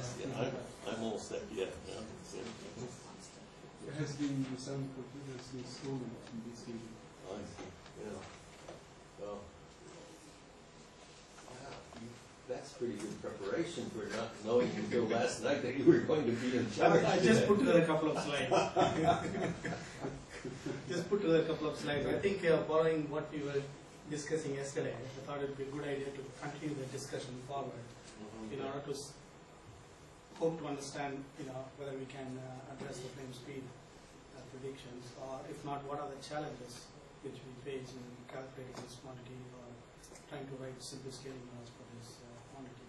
have a long Yes, yes, yeah, I'm, I'm all set, yeah, yeah. so, There has been some computer has been stolen from this evening. I see, yeah. Well, yeah, that's pretty good preparation for not knowing until last night that you were going to be in charge. I just put together a couple of slides. Just put together a couple of slides. I think uh, borrowing what we were discussing yesterday, I thought it'd be a good idea to continue the discussion forward Mhm. in order to s- hope to understand, you know, whether we can uh, address the flame speed uh, predictions, or if not, what are the challenges which we face in calculating this quantity or trying to write simple scaling laws for this uh, quantity.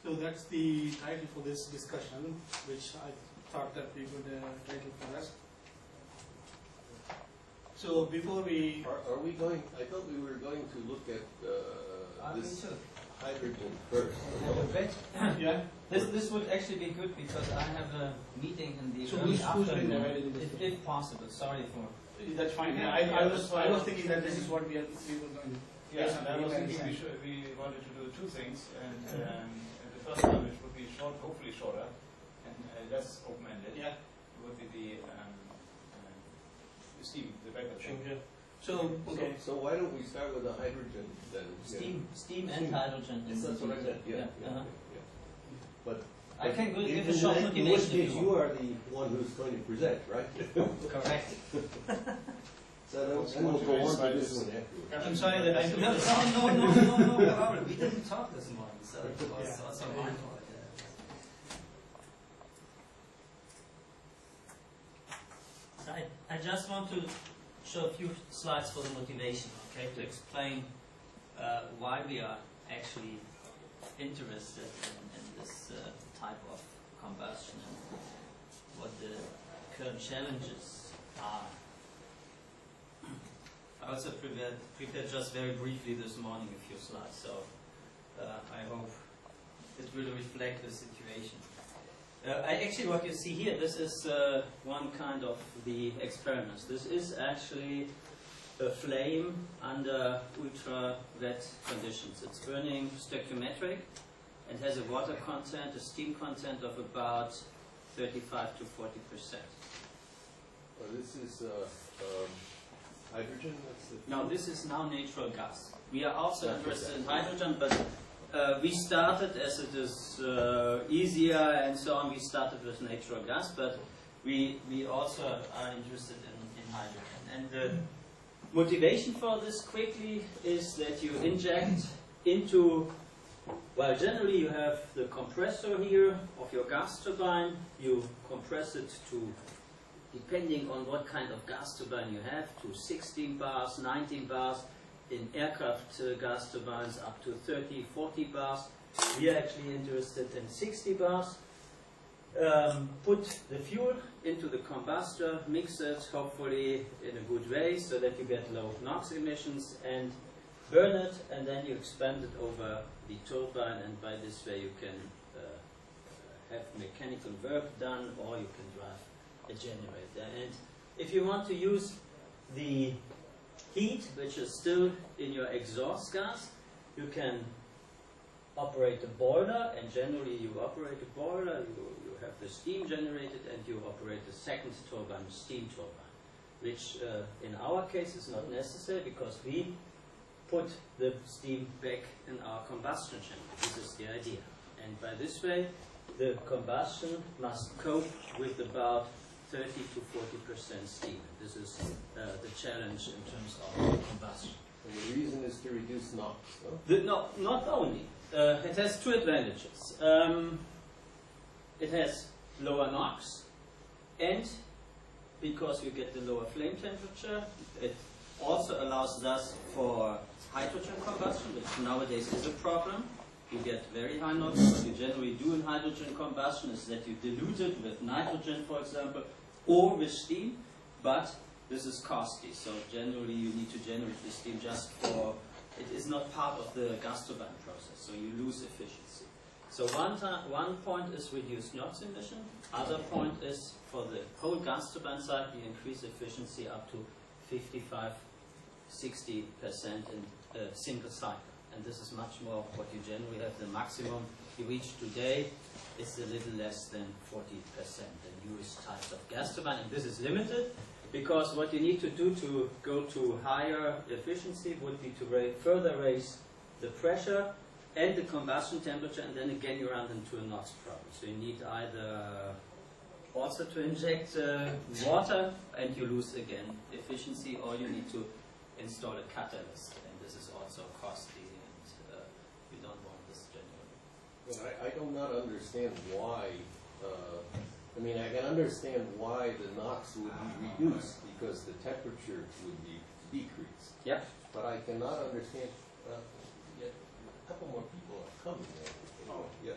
So that's the title for this discussion, which I thought that we would uh, title for us. So before we, Are, are we going, I thought we were going to look at, uh, this. Hydrogen first. But yeah, This, this would actually be good because I have a meeting in the So early who's- who's the afternoon, if, if possible, sorry for. that's fine. Yeah, I, I was, I was thinking that this is what we are, we were going to. Yeah, based on and I was thinking we should, we wanted to do two things, and, um, and the first one, which would be short, hopefully shorter, and uh, less open-ended, Yeah, would be the, um, um, the steam, the vapor sure, thing. yeah. So, okay. So why don't we start with the hydrogen then? Steam, steam Steam. and hydrogen. Yes, is that's what I the- meant, yeah, yeah, uh-huh. yeah. But. I can go give a short that- In which case you you are the one who's going to present, right? Correct. So then What's then we'll go on by to this this? one afterwards. I'm sorry that I No, took no, this. no, no, no, no, problem. We didn't talk this morning, so it was Yeah. also my fault. I, I just want to show a few slides for the motivation, okay, to explain uh, why we are actually interested in, in this uh, type of combustion and what the current challenges are. I also prepared, prepared just very briefly this morning a few slides, so uh, I hope it will reflect the situation. Uh, actually, what you see here, this is uh, one kind of the experiments. This is actually a flame under ultra wet conditions. It's burning stoichiometric and has a water content, a steam content of about 35 to 40 percent. Well, this is, uh, um, hydrogen. Now, this is now natural gas. We are also Natural interested in hydrogen, but uh, we started as it is uh, easier and so on. We started with natural gas, but we we also are interested in, in hydrogen. And the motivation for this quickly is that you inject into well, generally you have the compressor here of your gas turbine. You compress it to depending on what kind of gas turbine you have, to 16 bars, 19 bars, in aircraft uh, gas turbines up to 30, 40 bars. We are actually interested in 60 bars. Um, put the fuel into the combustor, mix it hopefully in a good way so that you get low NOx emissions and burn it and then you expand it over the turbine and by this way you can uh, have mechanical work done or you can drive a generator. And if you want to use the heat, which is still in your exhaust gas, you can operate the boiler, and generally you operate the boiler, you, you have the steam generated, and you operate the second turbine, steam turbine, which uh, in our case is not necessary because we put the steam back in our combustion chamber. This is the idea. And by this way, the combustion must cope with about 30 to 40 percent steam. This is uh, the challenge in terms of combustion. And the reason is to reduce NOx, no? The, no, not only. Uh, it has two advantages. Um, it has lower NOx, and because you get the lower flame temperature, it also allows us for hydrogen combustion, which nowadays is a problem. You get very high NOx. What you generally do in hydrogen combustion is that you dilute it with nitrogen, for example, or with steam, but this is costly. So generally you need to generate the steam just for, it is not part of the gas turbine process, so you lose efficiency. So one, one point is reduce NOx emission, other point is for the whole gas turbine side, we increase efficiency up to 55, 60% in a single cycle. and this is much more what you generally have. The maximum you reach today is a little less than 40% the newest types of gas turbine, and this is limited because what you need to do to go to higher efficiency would be to further raise the pressure and the combustion temperature, and then again you run into a NOx problem. So you need either also to inject uh, water and you lose again efficiency, or you need to install a catalyst, and this is also costly, uh, you don't want this generally. I, I do not understand why, uh, I mean, I can understand why the NOx would be reduced, because the temperature would be decreased. Yeah. But I cannot understand, uh, yeah, a couple more people are coming. uh, Yeah.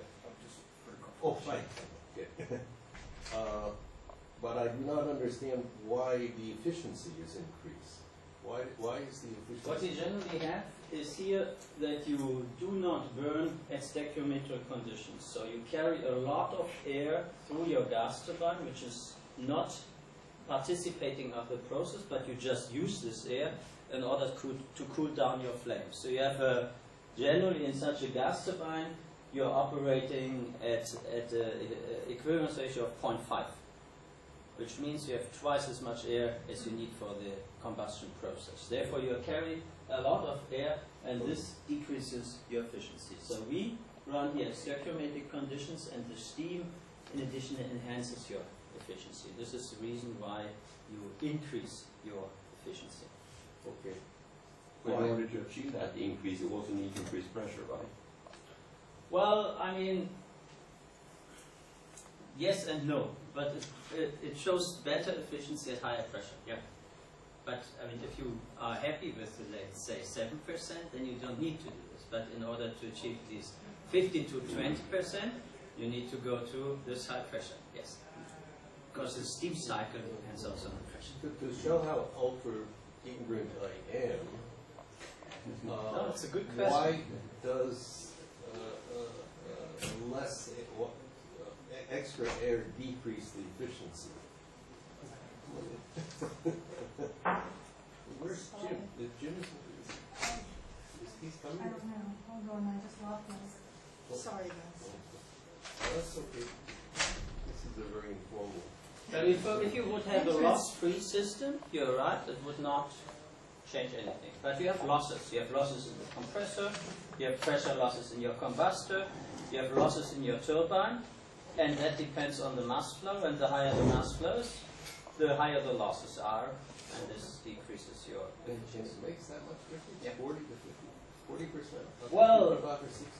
Oh, fine. Okay. Uh, But I do not understand why the efficiency is increased. Why, why is the efficiency? What you generally have is here that you do not burn at stoichiometric conditions. So you carry a lot of air through your gas turbine, which is not participating of the process, but you just use this air in order to, to cool down your flames. So you have a, generally in such a gas turbine, you're operating at, at an equivalence ratio of 0.5 which means you have twice as much air as you need for the combustion process. Therefore, you carry a lot of air, and this decreases your efficiency. So we run here stoichiometric conditions, and the steam, in addition, enhances your efficiency. This is the reason why you increase your efficiency. Okay. But in order to achieve that increase, you also need to increase pressure, right? Well, I mean, yes and no, but it, it, it shows better efficiency at higher pressure. Yeah. But I mean, if you are happy with, let's say, seven percent, then you don't need to do this. But in order to achieve these 15 to 20 percent, you need to go to this high pressure. Yes. Because the steam cycle depends also on the pressure. To, to show how ultra ignorant I am, No, uh, it's a good question. why does uh, uh, uh, less, uh, extra air decrease the efficiency? Where's Jim? Is Jim, is, is he's I coming? don't know, hold on, I just lost this. Sorry, guys. Oh, That's okay. This is a very informal. So if, uh, if you would have a loss-free system, you're right, it would not change anything. But you have losses. You have losses in the compressor, you have pressure losses in your combustor, you have losses in your turbine, and that depends on the mass flow, and the higher the mass flows, the higher the losses are, and this decreases your it makes that much difference? Yeah. Forty to fifty, forty percent? Well- About or sixty?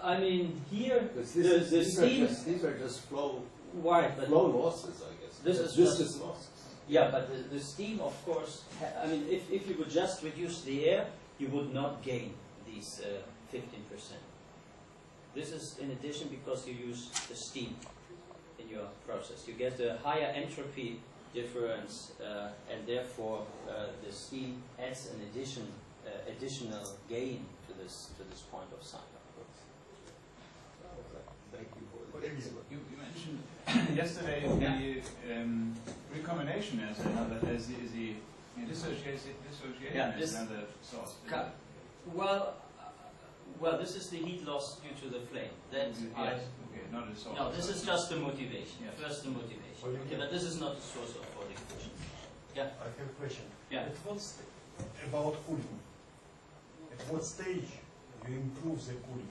I mean, here, the, this the these are steam, just, these are just flow, right, but flow losses, I guess. This is This just- is losses. Yeah, but the, the steam, of course, ha- I mean, if, if you would just reduce the air, you would not gain these uh, 15%. This is in addition because you use the steam your process. You get a higher entropy difference, uh, and therefore uh, the steam adds an addition, uh, additional gain to this, to this point of cycle. Thank you for But the. You, you mentioned yesterday the um, recombination as another, as the, as the dissociation, dissociation Yeah, as another source. Well, well, this is the heat loss due to the flame. That I, Yes, okay, not a source. No, this is just the motivation. Yes. First the motivation. Well, Okay, but this is not the source of body efficiency. I have a question. Yeah. At what st- about cooling? At what stage you improve the cooling?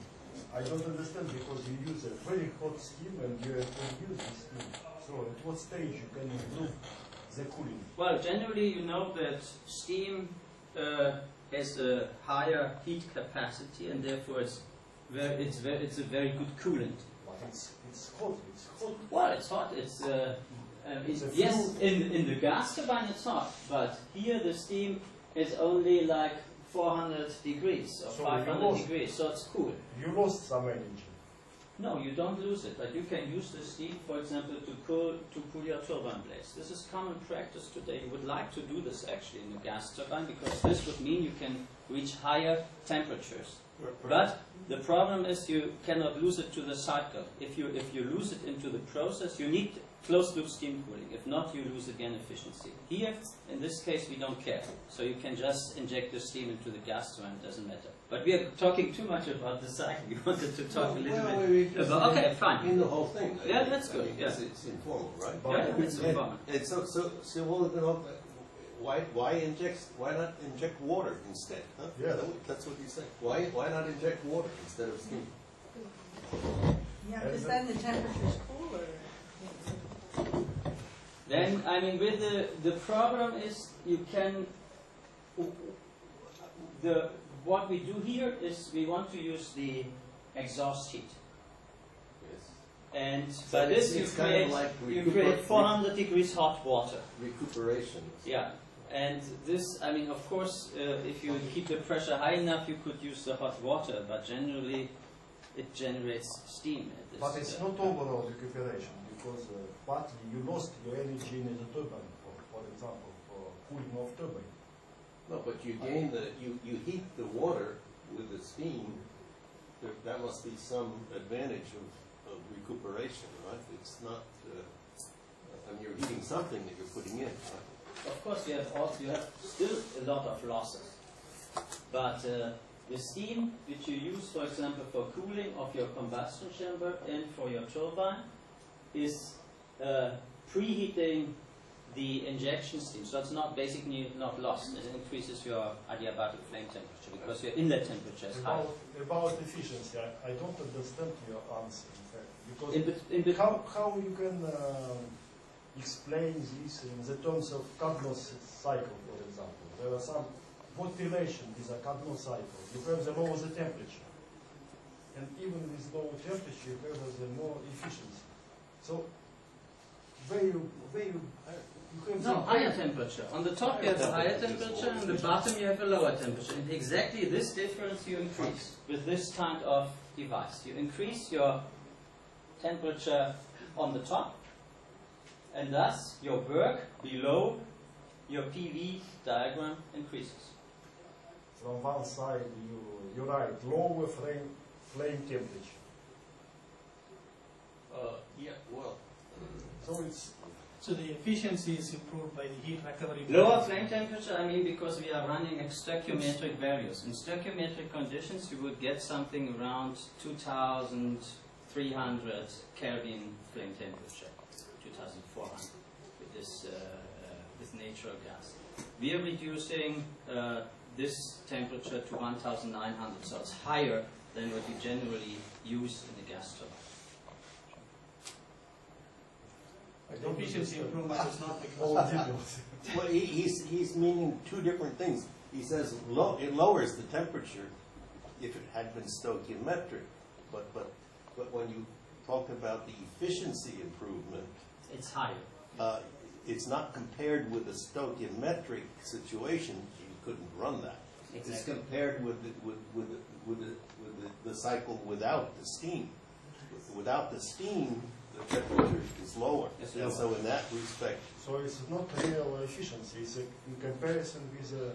I don't understand because you use a very hot steam and you can use the steam. So at what stage you can improve the cooling? Well, generally, you know that steam uh, has a higher heat capacity, and therefore it's very, it's very, it's a very good coolant. But it's it's hot. It's hot. Well, it's hot. It's uh, um, It's it- yes, in in the gas turbine it's hot, but here the steam is only like 400 degrees or So 500 lost- degrees, so it's cool. You lost some energy. No, you don't lose it, but you can use the steam, for example, to cool to cool your turbine blades. This is common practice today. You would like to do this actually in a gas turbine because this would mean you can reach higher temperatures. But the problem is you cannot lose it to the cycle. If you, if you lose it into the process, you need closed loop steam cooling. If not, you lose again efficiency. Here, in this case, we don't care. So you can just inject the steam into the gas turbine, it doesn't matter. But we are talking too much about the cycle. We wanted to talk a little Well, bit we're interested about, okay, in- fine. In the whole thing. I Yeah, mean, that's I good, mean, yeah. It's, it's informal, right? Yeah, it's And- informal. And so, so, so, well, you know, why, why inject, why not inject water instead, huh? Yeah. That- That's what you say. Why, why not inject water instead of steam? Yeah, because then the temperature's cooler. Then, I mean, with the, the problem is you can, the, what we do here is we want to use the exhaust heat. Yes. And So by this you it's kind of create, like you create 400 degrees hot water. Recuperation. Yeah. And this, I mean, of course, uh, if you keep the pressure high enough, you could use the hot water, but generally it generates steam. at this, But it's uh, not overall recuperation because uh, partly you lost your energy in the turbine, for, for example, for cooling of turbine. No, but you gain the, you, you heat the water with the steam, there, that must be some advantage of, of recuperation, right? It's not, uh, I mean, you're heating something that you're putting in, right? Of course, you have also you have still a lot of losses, but uh, the steam which you use, for example, for cooling of your combustion chamber and for your turbine, is uh, preheating the injection steam. So it's not basically not lost. It increases your adiabatic flame temperature because your inlet temperature is high. About, about efficiency, I, I don't understand your answer, in fact, because In, bet- in bet- how, how you can um, explain this in the terms of Carnot cycle, for example? There are some, what relation is a Carnot cycle? You have the lower the temperature. And even with lower temperature, you have the more efficiency. So, where you, where you, No, higher temperature. On the top you have a higher temperature, and the bottom you have a lower temperature. And exactly this difference you increase with this kind of device. You increase your temperature on the top, and thus your work below your PV diagram increases. From one side, you, you write lower flame, flame temperature. Uh, yeah, well, So it's, So the efficiency is improved by the heat recovery. Lower flame temperature, I mean, because we are running at stoichiometric values. In stoichiometric conditions, you would get something around 2,300 Kelvin flame temperature, 2,400 with this uh, uh, with natural gas. We are reducing uh, this temperature to 1,900, so it's higher than what you generally use in the gas turbine. I The don't efficiency understand improvement is not all because details. well, he, he's, he's meaning two different things. He says low, it lowers the temperature if it had been stoichiometric, but, but, but when you talk about the efficiency improvement, It's higher. uh, it's not compared with a stoichiometric situation, you couldn't run that. It's Exactly. compared with, the- with, with, the- with, the, with the, the cycle without the steam. Without the steam, the temperature is lower. It's And so in that respect, So it's not real efficiency, it's a, in comparison with a,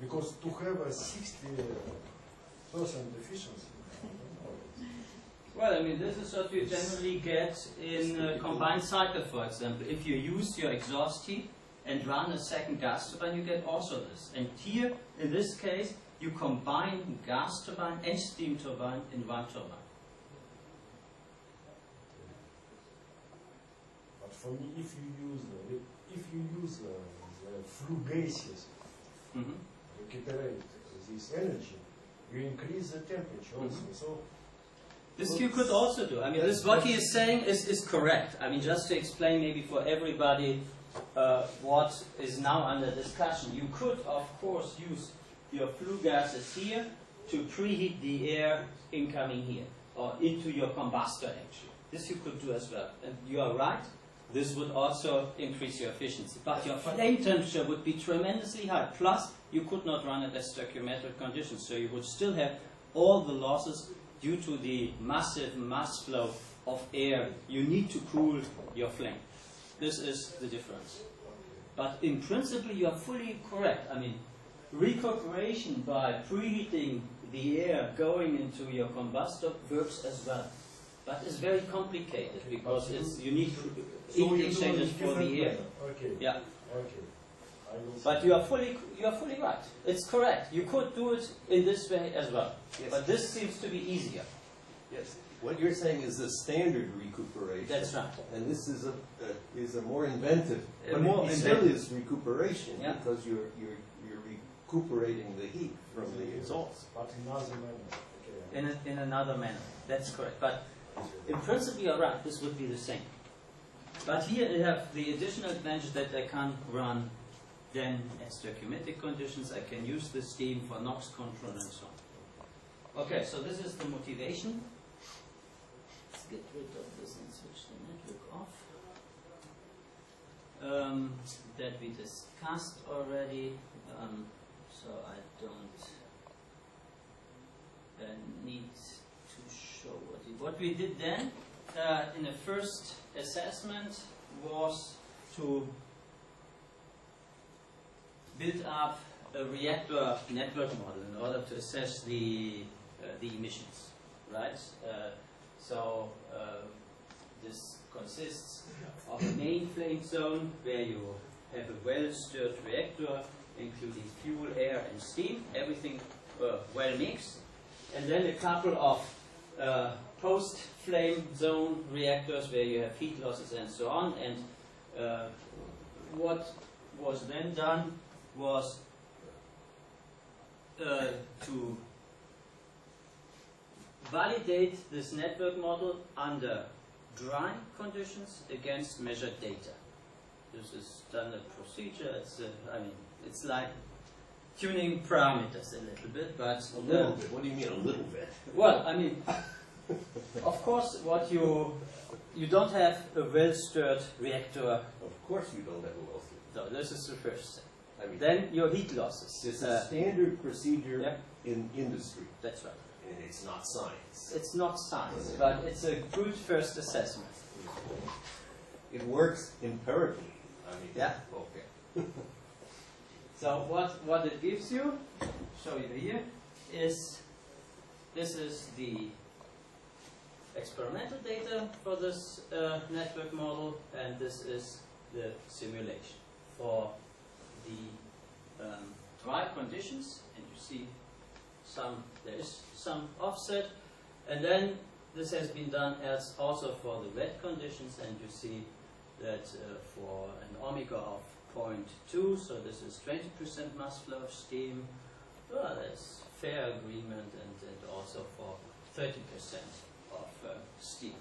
because to have a sixty uh, percent efficiency. Well, I mean, this is what you generally get in a combined cycle, for example. If you use your exhaust heat and run a second gas turbine, you get also this. And here, in this case, you combine gas turbine and steam turbine in one turbine. For me, if you use, the- if you use uh, the flue gases, Mhm. recuperate this energy, you increase the temperature also, so. This you could also do. I mean, this what he is saying is, is correct. I mean, just to explain maybe for everybody uh, what is now under discussion, you could, of course, use your flue gases here to preheat the air incoming here or into your combustor actually. This you could do as well. And you are right. This would also increase your efficiency. But your flame temperature would be tremendously high. Plus, you could not run it at stoichiometric conditions. So you would still have all the losses due to the massive mass flow of air you need to cool your flame. This is the difference. But in principle, you are fully correct. I mean, recuperation by preheating the air going into your combustor works as well. But it's very complicated because it's, you need So heat you exchangers it for the air. Okay. Yeah. Okay. But you are fully you are fully right. It's correct. You could do it in this way as well. Yes. But this seems to be easier. Yes, what you're saying is the standard recuperation. That's right. And this is a, uh, is a more inventive, A but more it still is recuperation, Yeah. because you're, you're, you're recuperating the heat from the exhaust. But in other manner. Okay. In, a, in another manner. That's correct. But in principle, you're right. This would be the same. But here I have the additional advantage that I can run then at stoichiometric conditions. I can use the steam for NOx control and so on. Okay, so this is the motivation. Let's get rid of this and switch the network off. Um, that we discussed already, um, so I don't uh, need what we, did then uh, in the first assessment was to build up a reactor network model in order to assess the uh, the emissions, right? Uh, so uh, this consists of a main flame zone where you have a well-stirred reactor, including fuel, air, and steam, everything uh, well mixed, and then a couple of uh, post-flame zone reactors where you have heat losses and so on. And uh, what was then done was uh, to validate this network model under dry conditions against measured data. This is standard procedure. It's, uh, I mean, it's like tuning parameters a little bit, but A little bit, what do you mean, a little bit? well, I mean, of course, what you you don't have a well-stirred reactor. Of course you don't have a well stirred. No, this is the first step. I mean, Then your heat losses. this is Uh, standard procedure yeah. in industry, that's right. and it's not science. It's not science, but it's a good first assessment. It works empirically, I mean. Yeah. Okay. So what, what it gives you, show you here, is this is the experimental data for this uh, network model, and this is the simulation for the um, dry conditions. And you see some there is some offset, and then this has been done as also for the wet conditions, and you see that uh, for an omega of 0.2, so this is 20% mass flow of steam. Well, that's fair agreement, and, and also for 30% of uh, steam.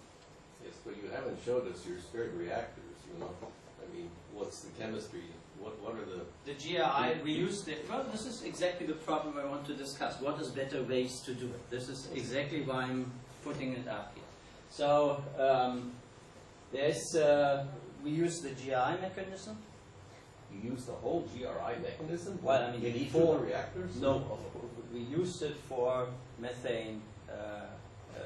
Yes, but you haven't showed us your stirred reactors, you know, I mean, what's the chemistry, what, what are the, The GRI, we use the, well, this is exactly the problem I want to discuss. What is better ways to do it? This is exactly why I'm putting it up here. So, um, there's, uh, we use the GRI mechanism. you use the whole GRI mechanism? Well, I mean, In each of the reactors? No, we used it for methane uh, uh,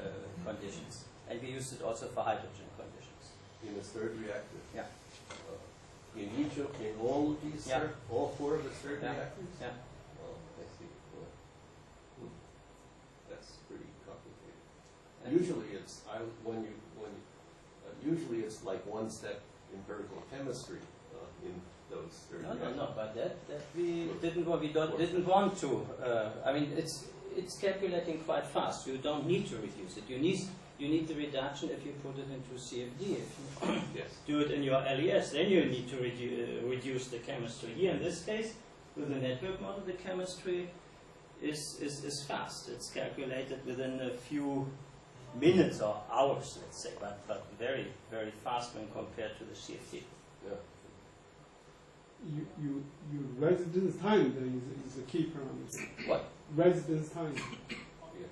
conditions, and we used it also for hydrogen conditions. In a third reactor? Yeah. Uh, In each of, in all of these, Yeah. stir- all four of the stirred Yeah. reactors? Yeah. Oh, I see. Well, hmm. That's pretty complicated. And- Usually it's, I, when you, when, uh, usually it's like one step empirical chemistry uh, in those stirred No, no, reactors. no, but that, that we didn't want, we don't, didn't want to. Uh, I mean, it's, it's calculating quite fast. You don't need to reduce it. You need, you need the reduction if you put it into CFD. If you Yes. do it in your LES, then you need to redu- uh, reduce the chemistry. Here in this case, with the network model, the chemistry is, is, is fast. It's calculated within a few minutes or hours, let's say, but, but very, very fast when compared to the CFD. Yeah. You, you, you residence time then is, is a key parameter. What? Residence time.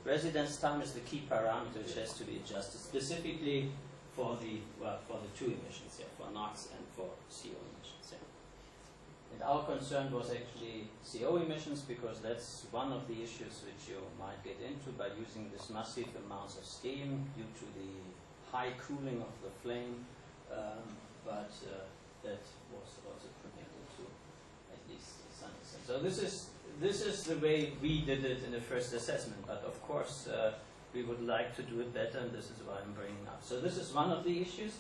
Residence time is the key parameter which has to be adjusted specifically for the well for the two emissions, yeah, for NOx and for CO emissions. Yeah. And our concern was actually CO emissions because that's one of the issues which you might get into by using this massive amounts of steam due to the high cooling of the flame. Um, but uh, that was also prevented to at least some extent. So this is this is the way we did it in the first assessment, but of course uh, we would like to do it better, and this is why I'm bringing up. So this is one of the issues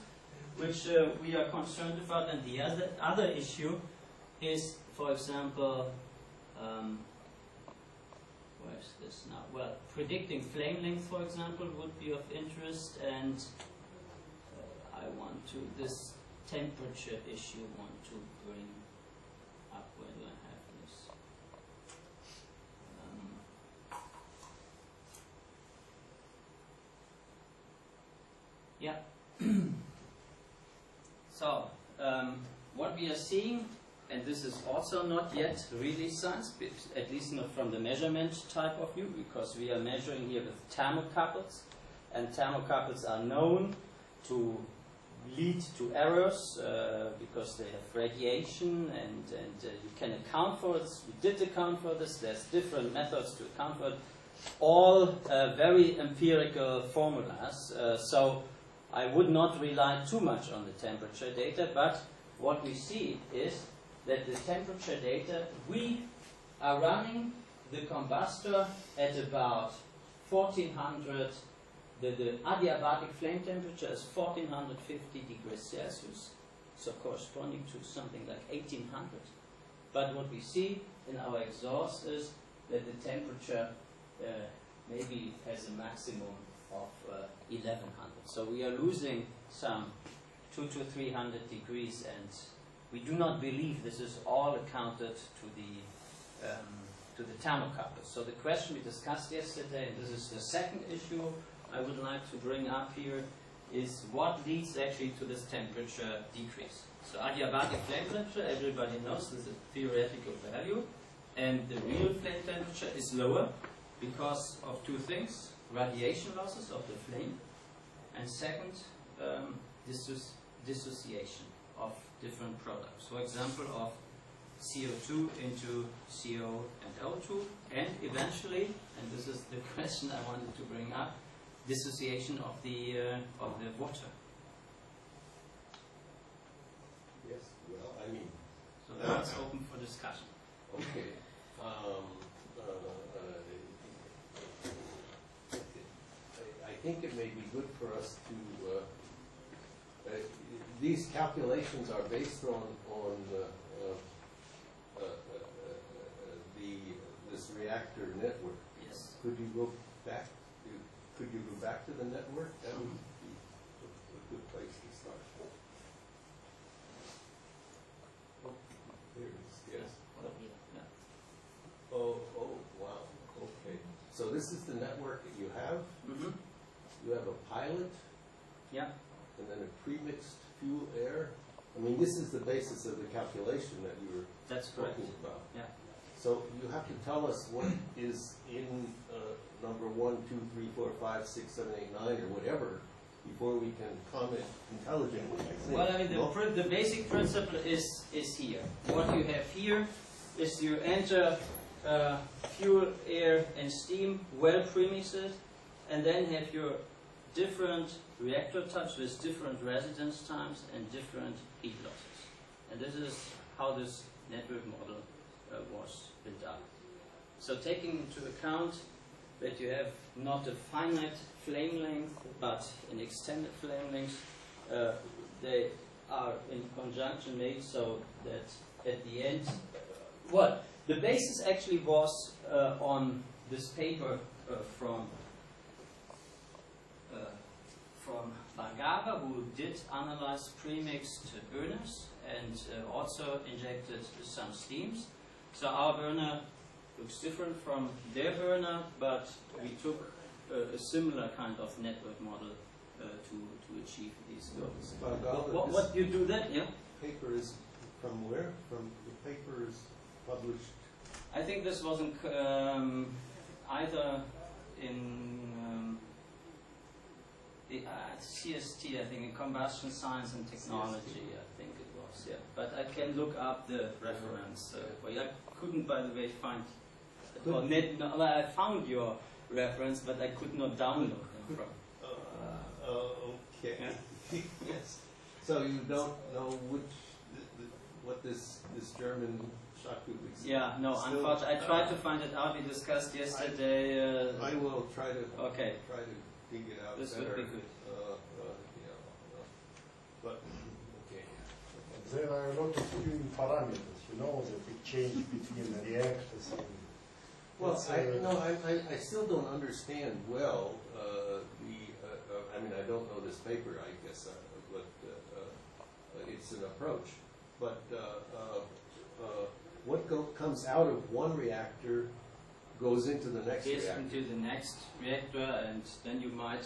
which uh, we are concerned about, and the other other issue is, for example, um, where is this now? Well, predicting flame length, for example, would be of interest, and uh, I want to this temperature issue want to bring up. Where do I have this? Um, yeah. so, um, what we are seeing, and this is also not yet really science, at least not from the measurement type of view, because we are measuring here with thermocouples, and thermocouples are known to lead to errors uh, because they have radiation and, and uh, you can account for this. We did account for this. There's different methods to account for it. All uh, very empirical formulas. Uh, so I would not rely too much on the temperature data, but what we see is that the temperature data, we are running the combustor at about 1400 the, the adiabatic flame temperature is 1450 degrees Celsius, so corresponding to something like 1800. But what we see in our exhaust is that the temperature uh, maybe has a maximum of uh, 1100. So we are losing some 2 to 300 degrees, and we do not believe this is all accounted to the um, to the thermocouple. So the question we discussed yesterday, and this is the second issue I would like to bring up here is what leads actually to this temperature decrease. So adiabatic flame temperature, everybody knows this is a theoretical value, and the real flame temperature is lower because of two things, radiation losses of the flame, and second, um, dissoci dissociation of different products. For example, of CO2 into CO and O2, and eventually, and this is the question I wanted to bring up, dissociation of the uh, of the water. Yes, well, I mean, So that's open for discussion. okay. Um, uh, uh, I I think it may be good for us to, uh, uh, these calculations are based on, on uh, uh, uh, uh, uh, the, this reactor network. Yes. Could you go back, could you go back to the network? That would be a a good place to start. Oh, There it is, yes. Oh, oh, wow, okay. So this is the network that you have? You have a pilot Yeah. and then a premixed fuel air? I mean, this is the basis of the calculation that you were That's correct. talking about. Yeah. So you have to tell us what is in uh, number one, two, three, four, five, six, seven, eight, nine, or whatever, before we can comment intelligently, I. Well, I mean, the, No? the basic principle is is here. What you have here is you enter uh, fuel, air, and steam well premixed, and then have your different reactor types with different residence times and different heat losses. And this is how this network model uh, was built up. So taking into account that you have not a finite flame length, but an extended flame length, uh, they are in conjunction made so that at the end, well, the basis actually was uh, on this paper uh, from from Bhargava, who did analyze premixed burners and uh, also injected some steams. So our burner looks different from their burner, but we took uh, a similar kind of network model uh, to, to achieve these goals. What, this what you do that? Yeah, paper is from where? From, the paper is published, I think this wasn't um, either in the uh, CST, I think in combustion science and technology, I think it was. Yeah, but I can look up the reference uh, for you. I couldn't, by the way, find. Well, net, no, well, I found your reference, but I could not download them from. Uh, oh, okay. Yes. So you don't know which, th- th- what this, this German Shakti, we s- Yeah, no, Still, unfortunately, I uh, tried to find it out. We discussed yesterday. Uh, I will try to, okay, try to dig it out this better. would be good. Uh, uh, yeah, uh, But, okay. There are a lot of tuning parameters, you know, that it change between reactors and. Well, It's, I, uh, no, I, I, I still don't understand well, uh, the, uh, uh, I mean, I don't know this paper, I guess, uh, but, uh, uh, it's an approach. But, uh, uh, uh, what go, comes out of one reactor goes into the next gets reactor. into the next reactor, and then you might,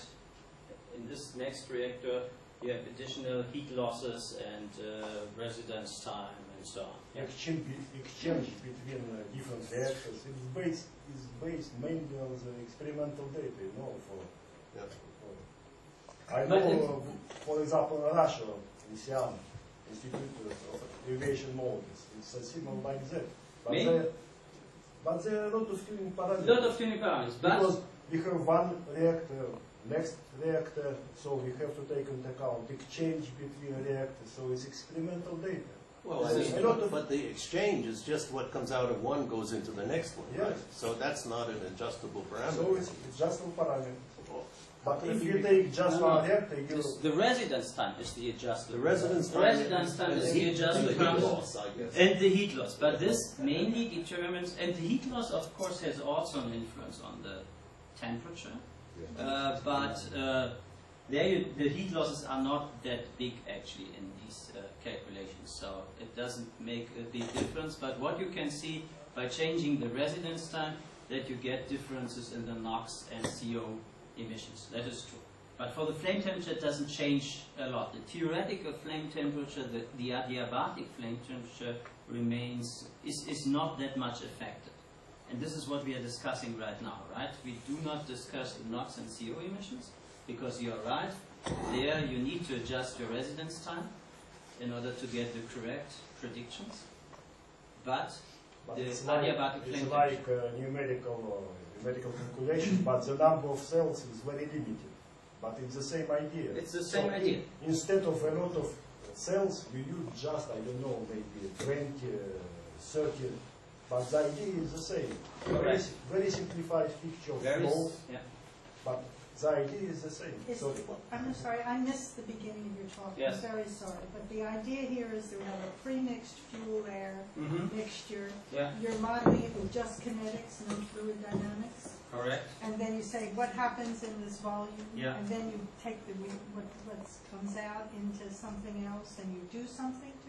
in this next reactor, you have additional heat losses and uh, residence time and so on. Yeah. Exchange, exchange between uh, different reactors, it's based, is based mainly on the experimental data, you know, for. Yeah. for- I But know, uh, for example, in Russia, in CIAM, Institute of Aviation Models, it's a similar like that. But Me? there, but there are a lot of tuning parameters. lot of tuning parameters, but Because we have one reactor, next reactor, so we have to take into account exchange between reactors, so it's experimental data. Well, I There's mean, a but the exchange is just what comes out of one goes into the next one, right? Yes. So that's not an adjustable parameter. it's, it's just a parameter. Well, But if you take just No, no. one reactor, you, this, the residence time is the adjustable. The residence The time. residence time and is the the heat- and the heat loss, I guess. And the heat loss, but this mainly determines, and the heat loss, of course, has also an influence on the temperature. Uh, but uh, there, you, the heat losses are not that big actually in these uh, calculations, so it doesn't make a big difference. But what you can see by changing the residence time, that you get differences in the NOx and CO emissions. That is true. But for the flame temperature, it doesn't change a lot. The theoretical flame temperature, the, the adiabatic flame temperature, remains is, is not that much affected. And this is what we are discussing right now, right? We do not discuss the NOx and CO emissions because you are right. There you need to adjust your residence time in order to get the correct predictions. But but The it's like, adiabatic it's flame like uh, numerical, uh, calculation, but the number of cells is very limited. But it's the same idea. it's the same So idea. Instead of a lot of cells, you use just, I don't know, maybe 20, uh, 30, but the idea is the same. Very, very simplified picture of Very, yeah. but the idea is the same. Is, So I'm sorry, I missed the beginning of your talk. Yes. I'm very sorry, but the idea here is that we have a pre-mixed fuel-air Mm-hmm. mixture. Yeah, You're modeling it with just kinetics, no fluid dynamics. correct. And then you say what happens in this volume. Yeah. And then you take the, re- what, what comes out into something else and you do something to it?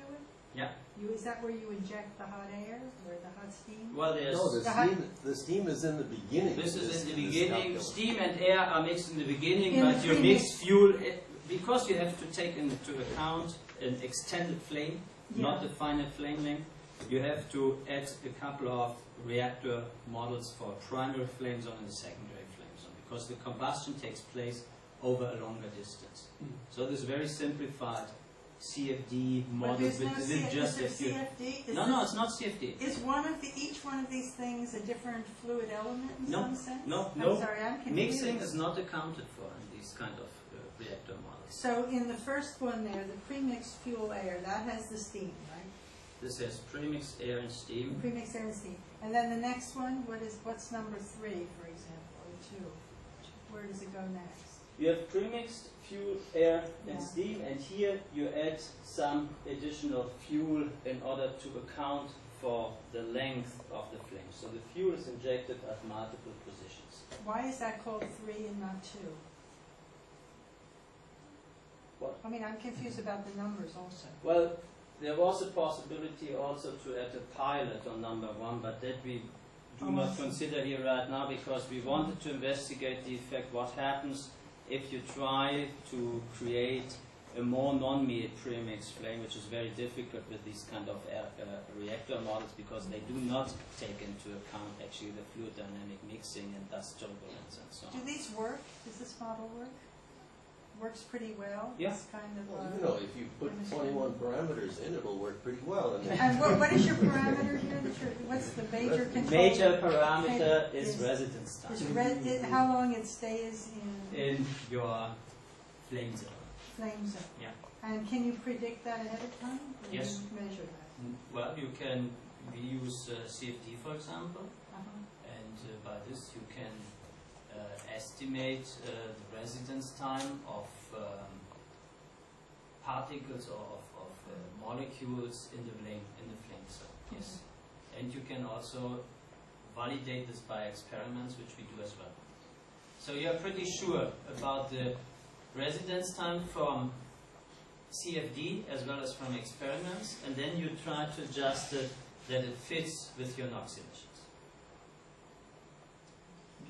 Yeah. You, is that where you inject the hot air or the hot steam? Well, there's No, the The steam, the steam is in the beginning. This of is in the this beginning. calculus. Steam and air are mixed in the beginning, In the but you premix- mix fuel it, because you have to take into account an extended flame, not Yeah. the final flame length. You have to add a couple of reactor models for primary flame zone and secondary flame zone because the combustion takes place over a longer distance. Mm. So this very simplified CFD But model there's no with, C- just a is there few. CFD? Is No, no, it's not CFD. Is one of the, each one of these things a different fluid element in No, some sense? no, I'm no. sorry, I'm confused. Mixing is not accounted for in these kind of uh, reactor models. So in the first one there, the premixed fuel air, that has the steam, right? This has premixed air and steam. Premixed air and steam. And then the next one, what is, what's number three, for example, or two? Where does it go next? You have premixed fuel, air, and Yeah. steam, and here you add some additional fuel in order to account for the length of the flame. So the fuel is injected at multiple positions. Why is that called three and not two? What? I mean, I'm confused about the numbers also. Well, there was a possibility also to add a pilot on number one, but that we do Oh, not consider here right now because we wanted to investigate the effect, what happens if you try to create a more non-meat premix flame, which is very difficult with these kind of air, uh, reactor models because they do not take into account actually the fluid dynamic mixing and dust turbulence and so on. Do these work? Does this model work? Works pretty well? Yeah. It's kind of, Well, uh, you know, if you put twenty-one parameters in, it'll work pretty well. And And what, what is your parameter here? that you're- What's the major control? Major parameter is Is- residence time Is red, it, how long it stays in in your flame zone. flame zone? Yeah. And can you predict that ahead of time? Or Yes. you measure that? Well, you can we use uh, CFD, for example, Uh-huh. and uh, by this you can estimate uh, the residence time of um, particles or of, of uh, molecules in the flame in the flame cell. Yes, and you can also validate this by experiments, which we do as well. So you are pretty sure about the residence time from CFD as well as from experiments, and then you try to adjust it that it fits with your. Do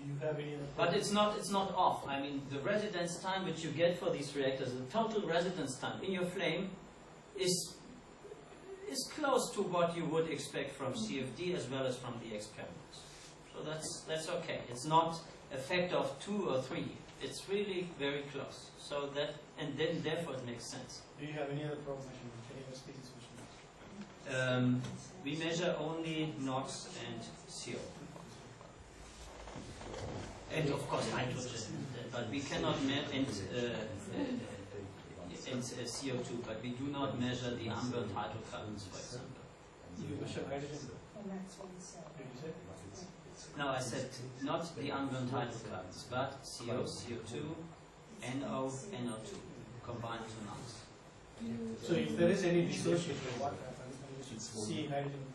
you have any other? But it's not it's not off. I mean, the residence time which you get for these reactors, the total residence time in your flame, is is close to what you would expect from CFD as well as from the experiments. So that's that's okay. It's not a factor of two or three. It's really very close. So that and then therefore it makes sense. Do you have any other measurement, any other species measurements? Um, we measure only NOx and CO. And of course hydrogen, but we cannot measure and, uh, and uh, CO2, but we do not measure the unburned hydrocarbons, for example. You measure hydrogen, And that's what he said. did you say? No, I said not the unburned hydrocarbons, but CO, CO2, NO, NO2, combined to NOx. So if there is any dissociation, what happens? And you should see hydrogen.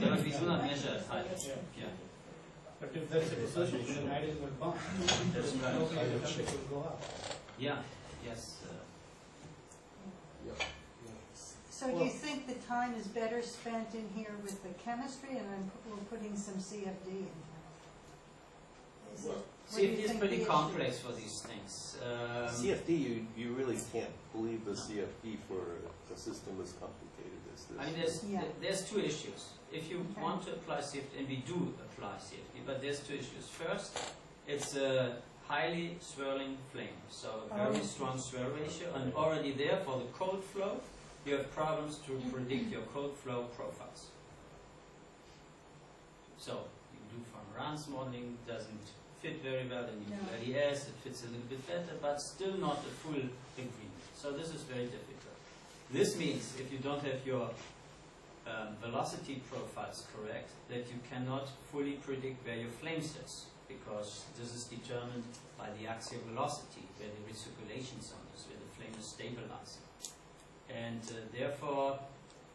Yeah, but we do not measure hydrogen, yeah. But if there is a dissociation, then hydrogen will bump. That's right. Okay, the temperature will go up. Yeah, yes. Uh, So do you think the time is better spent in here with the chemistry and then we're putting some CFD in here? Is it- Well, what do you CFD is think pretty the issue complex for these things. Um, CFD, you, you really can't believe the CFD for a system as complicated as this. I mean, there's, Yeah. there's two issues. If you Okay. want to apply CFD, and we do CFD, but there's two issues. First, it's a highly swirling flame, so a very strong swirl ratio, and already there for the cold flow, you have problems to mm-hmm. predict your cold flow profiles. So you do from RANS modeling, doesn't fit very well, and you do No. LES, it fits a little bit better, but still not a full agreement. So this is very difficult. This means if you don't have your um, velocity profiles correct, that you cannot fully predict where your flame sits, because this is determined by the axial velocity, where the recirculation zone is, where the flame is stabilizing. And uh, therefore,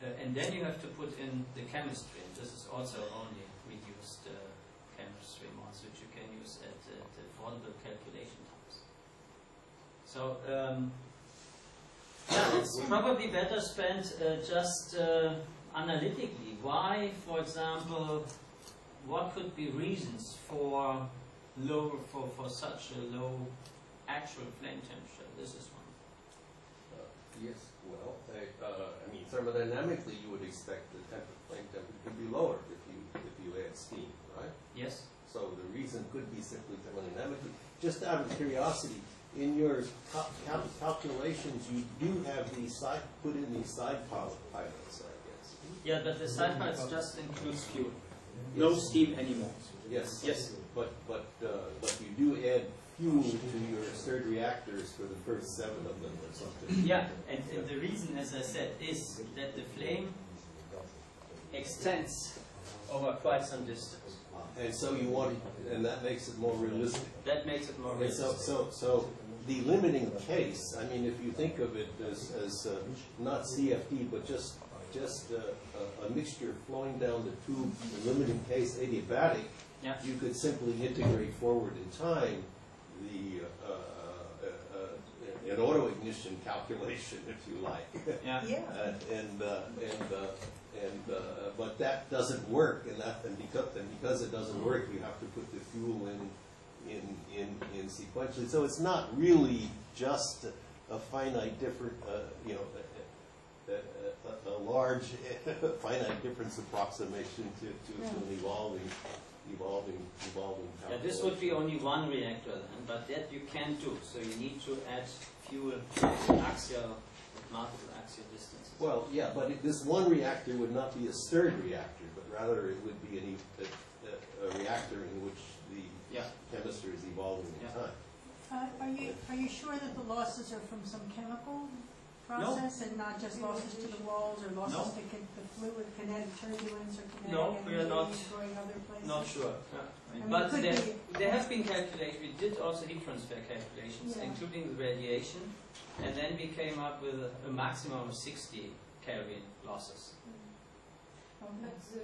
uh, and then you have to put in the chemistry, and this is also only reduced uh, chemistry modes, which you can use at, at affordable calculation times. So, um, yeah, it's probably better spent uh, just uh, analytically. Why, for example, what could be reasons for low for, for such a low actual flame temperature? This is one. Uh, Yes, well, I, uh, I mean, thermodynamically, you would expect the temp flame temperature to be lower if you, if you add steam, right? Yes. So the reason could be simply thermodynamically. Just out of curiosity, in your cal- cal- calculations, you do have these side, put in these side pil- pilots. Yeah, but the side pilots just includes fuel. No steam anymore. Yes. Yes. But, but, uh, but you do add fuel to your stirred reactors for the first seven of them or something. Yeah, and, and the reason, as I said, is that the flame extends over quite some distance. And so you want, and that makes it more realistic. That makes it more Okay, so, realistic. so, so the limiting case, I mean, if you think of it as, as uh, not CFD, but just, just uh, a, a mixture flowing down the tube, the limiting case adiabatic, Yeah. you could simply integrate forward in time the, uh, uh, uh, an auto ignition calculation, if you like. Yeah. Yeah, Uh, and, uh, and, uh, and, uh, but that doesn't work, and that, and because, and because it doesn't work, you have to put the fuel in, in, in, in sequentially. So it's not really just a finite different, uh, you know, a, a, a, a large finite difference approximation to, to, to an evolving, evolving, evolving Yeah, this would be only one reactor then, but that you can do. So you need to add fuel axial, multiple axial distances. Well, yeah, but it- this one reactor would not be a stirred reactor, but rather it would be an, e- a, a, a reactor in which the Yeah. chemistry is evolving in Yeah. time. uh, are you, are you sure that the losses are from some chemical process and not just losses to the walls or losses No. to ki- the fluid, kinetic turbulence or kinetic No, we are not- energy going other places? Not sure. mean, But it could there, be- there have been calculations, we did also heat transfer calculations, Yeah. including the radiation, and then we came up with a, a maximum of 60 Kelvin losses. Okay. But the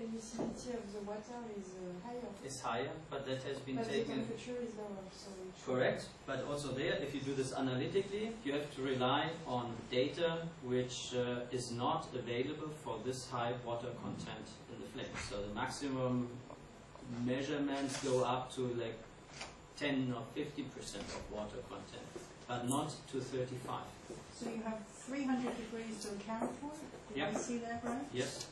emissivity of the water is uh, higher. It's higher, but that has been But the temperature is lower, so correct. But also there, if you do this analytically, you have to rely on data which uh, is not available for this high water content in the flame. So the maximum measurements go up to like 10 or 50 percent of water content, but not to 35. So you have three hundred degrees to account for? Did Yep. see that right? Yes.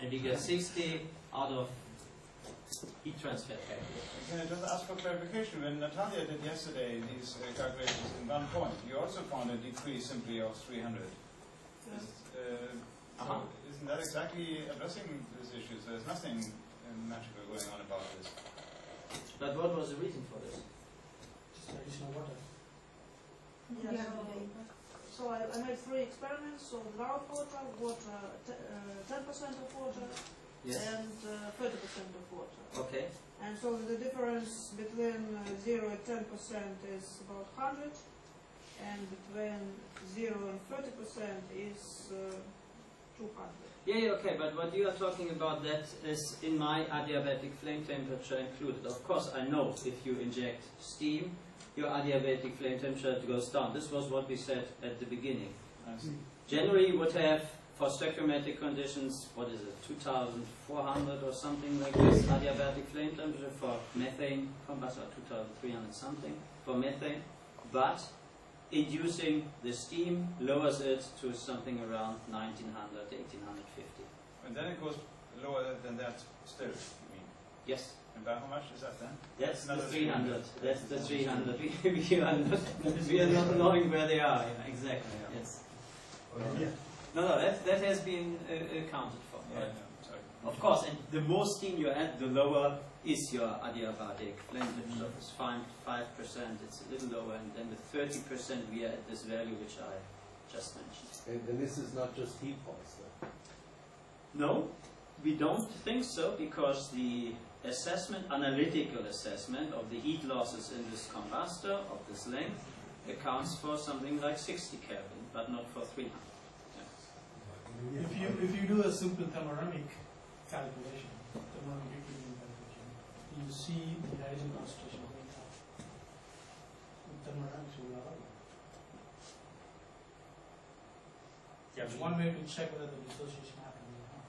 And we get 60 out of heat transfer calculation. Can I just ask for clarification? When Natalia did yesterday these uh, calculations in one point, you also found a decrease simply of 300. Is, uh, so Uh-huh. Isn't that exactly addressing this issue? So there's nothing uh, magical going on about this. But what was the reason for this? Just additional water. Do you have the data? So I, I made three experiments, so groundwater, water, water, ten percent of water, and uh, thirty percent of water. Okay. And so the difference between uh, zero and ten percent is about hundred, and between zero and thirty percent is uh, two hundred. Yeah, yeah, okay, but what you are talking about, that is in my adiabatic flame temperature included. Of course, I know if you inject steam, your adiabatic flame temperature goes down. This was what we said at the beginning. Generally, you would have, for stoichiometric conditions, what is it, 2,400 or something like this, adiabatic flame temperature for methane combustion, uh, or 2,300 something for methane. But inducing the steam lowers it to something around 1900, 1850. And then it goes lower than that still, you mean? Yes. And by how much is that then? That's the 300. 300. That's the 300. We, we, are not, we are not knowing where they are. Yeah, exactly. Yeah. Yes. Yeah. No, no, that, that has been uh, accounted for. Yeah, right? yeah, sorry. Of course, and the more steam you add, the lower is your adiabatic flame temperature. It's fine, 5%, it's a little lower, and then the 30% we are at this value which I just mentioned. And, and this is not just heat loss then? No, we don't think so because the assessment, analytical assessment of the heat losses in this combustor of this length accounts for something like 60 Kelvin, but not for 300. If you, if you do a simple thermodynamic calculation, thermodynamic equilibrium calculation, you see the hydrogen concentration going up. The Thermodynamics will allow that. That's one way to check whether the dissociation happened or not.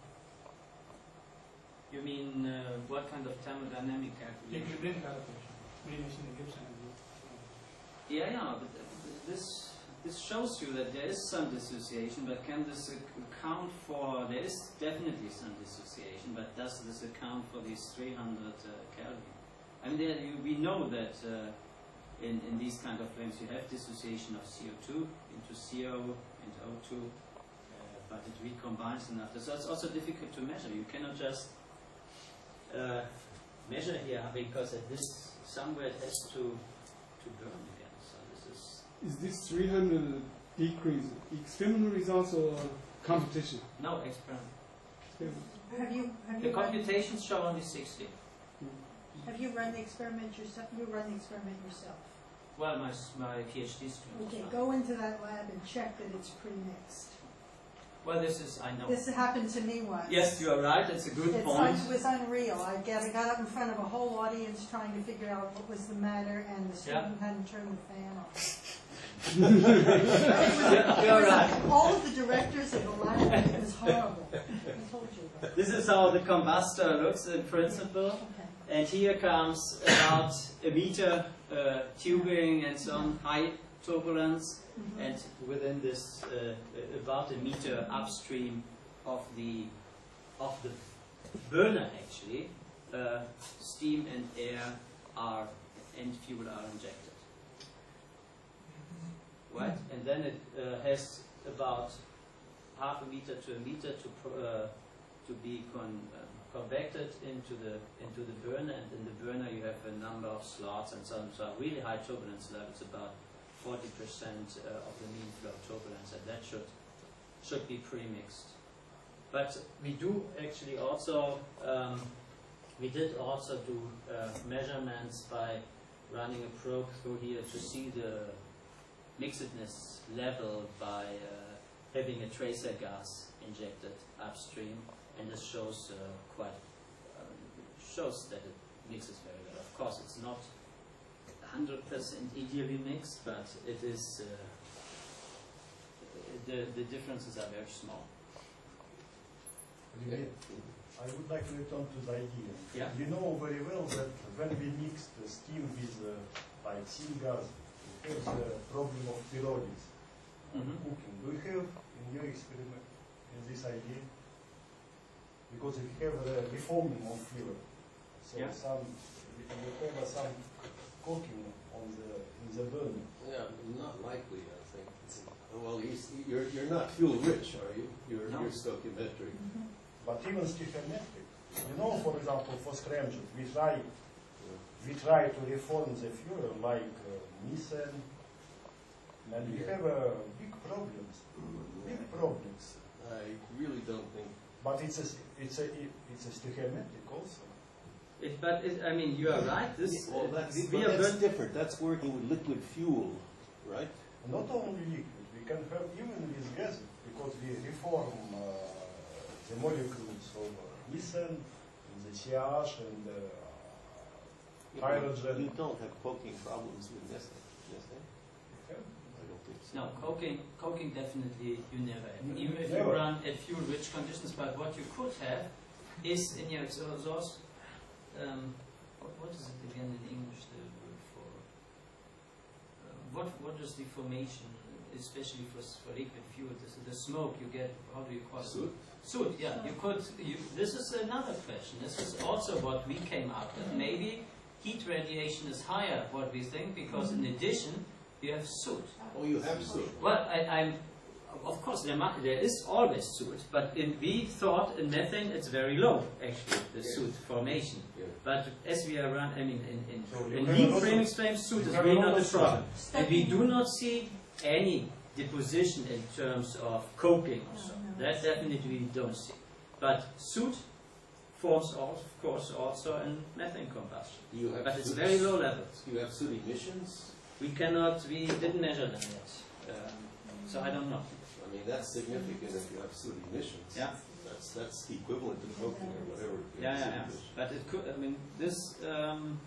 You mean uh, what kind of thermodynamic calculation? Equilibrium calculation, maybe using the Gibbs. Yeah, yeah, but th- this this shows you that there is some dissociation, but can this account for? There is definitely some dissociation, but does this account for these 300 uh, Kelvin? I mean, there, you, we know that uh, in in these kind of flames you have dissociation of CO2 into CO and O2, uh, but it recombines and after. So it's also difficult to measure. You cannot just uh, measure here because at this somewhere it has to to burn again. So this is Is this 300 decrease experimental results or competition? no experiment. Experiment. Have you, have The you run, computations show only 60. have you run the experiment yourself, you run the experiment yourself? Well, my my PhD students. Okay, run. go into that lab and check that it's pre-mixed. Well, this is I know. This happened to me once. Yes, you are right. It's a good It's point. un- It was unreal. I got, I got up in front of a whole audience trying to figure out what was the matter, and the student hadn't turned the fan off. Yeah, you're right. All of the directors of the lab, it was horrible. I told you that. This is how the combustor looks in principle. Okay. And here comes about a meter uh, tubing and some high turbulence, Mhm. and within this uh, about a meter upstream of the of the burner actually, uh, steam and air are and fuel are injected. Right, and then it uh, has about half a meter to a meter to uh, to be con- uh, convected into the into the burner, and in the burner you have a number of slots and so on. So really high turbulence levels, about 40% uh, of the mean flow turbulence, and that should should be pre-mixed. But we do actually also um, we did also do uh, measurements by running a probe through here to see the mixedness level by uh, having a tracer gas injected upstream, and this shows uh, quite um, shows that it mixes very well. Of course, it's not 100% ideally mixed, but it is. Uh, the the differences are very small. I would like to return to the idea. Yeah. You know very well that when we mix the steam with uh, like syngas, we have the problem of pyrolysis and Mhm. coking. Do you have in your experiment in this idea? Because we have a reforming on fuel, so Yeah. some we have uh, some coking on the in the burn. Yeah, not likely, I think. Well, you s- you're, you're not fuel rich, are you? You're, No. you're stoichiometric. But even stoichiometric, you know, for example, for scramjet, we try we try to reform the fuel like uh, methane, and we have uh, big problems, big problems. I really don't think, But it's a it's a it's a stoichiometric also. It, but it, I mean, you are right. This well, that's, we, but we are that's different. That's working with liquid fuel, right? Not only liquid, we can have even with gas because we reform uh, the molecules of uh, methane, and the CH and uh, hydrogen. You don't have coking problems with methane, methane? We have. I don't think so. No, coking, coking definitely you never have. Even if never. you run at fuel-rich conditions, but what you could have is in your exhaust. Um, what, what is it again in English? The word for uh, what? What is the formation, especially for s- for liquid fuel? This, the smoke you get. How do you call it? Soot? Soot, yeah. You could. You, this is another question. This is also what we came up with. Maybe heat radiation is higher, what we think, because in addition you have soot. Oh, you have soot. Well, I, I'm, of course, there, mu- there is always soot, but in, we thought in methane it's very low, actually, the Yeah. soot formation. Yeah. But as we are run, I mean, in, in, So you in have a lean lot of- framing frames, soot is really not a of soot. problem. And we do not see any deposition in terms of coking or so. No, no. That definitely we don't see. But soot forms, al- of course, also in methane combustion. You have But it's very low levels. You have soot emissions? We cannot, we didn't measure them yet. Um, so I don't know. I mean, that's significant if you have soot emissions. Yeah. That's, that's equivalent to coking or whatever. if you Yeah, have yeah, yeah. emissions. But it could, I mean, this, um,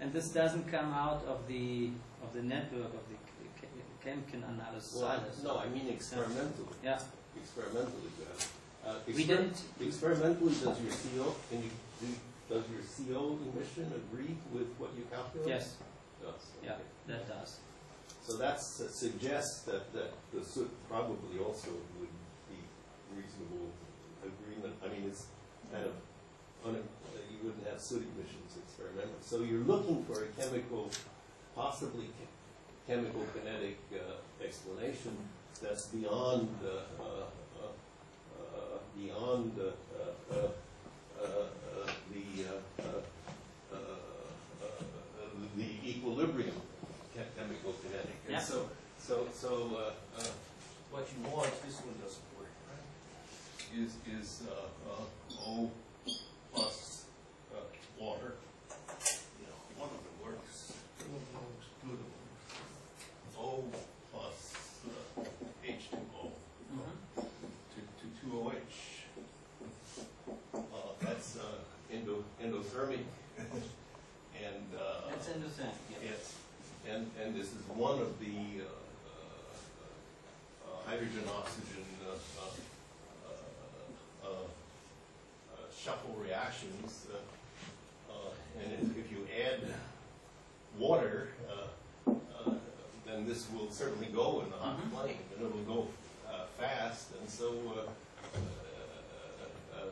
and this doesn't come out of the, of the network of the Chemkin analysis. Well, I- no, I mean experimentally. Yeah, Experimentally, you have. Uh, we exper- didn't, Experimentally, does your CO, can you, do, does your CO emission agree with what you calculate? yes, Does, yeah, that does. So that suggests that, that the soot probably also would be reasonable agreement. I mean, it's kind of, uh, you wouldn't have soot emissions experimentally. So you're looking for a chemical, possibly che- chemical kinetic uh, explanation that's beyond, uh, uh, uh, uh, beyond uh, uh, uh, uh, uh, the, uh, uh, uh, uh, uh, the equilibrium che- chemical kinetic. And Yeah. so, so, so, uh, uh, what you want, this one doesn't work, right? Is, is, uh, uh, O plus, uh, water. You know, one of them works, two of them works, two of them works. O plus, uh, H two O Mhm. to, to two OH. Uh, that's, uh, endo, endothermic. And, uh. That's interesting, yeah. Yes, and, and this is one of the uh, uh, hydrogen oxygen uh, uh, uh, uh, shuffle reactions. uh, uh, And if- if you add water, uh, uh, then this will certainly go in the hot Mhm. plane, and it'll go uh, fast, and so uh, uh, uh,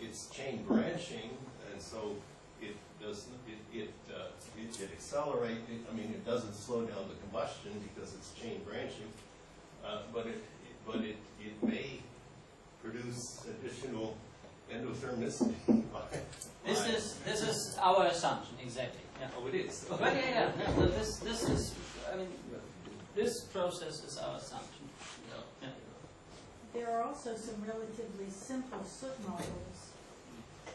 it's chain branching, and so it does, it, it, uh, it, it accelerate, it, I mean, it doesn't slow down the combustion because it's chain branching, uh, but it, it- but it, it may produce additional endothermicity. This is, this is our assumption, exactly, yeah. Oh, it is. But yeah, yeah, no, no, this, this is, I mean, this process is our assumption. Yeah. Yeah. There are also some relatively simple soot models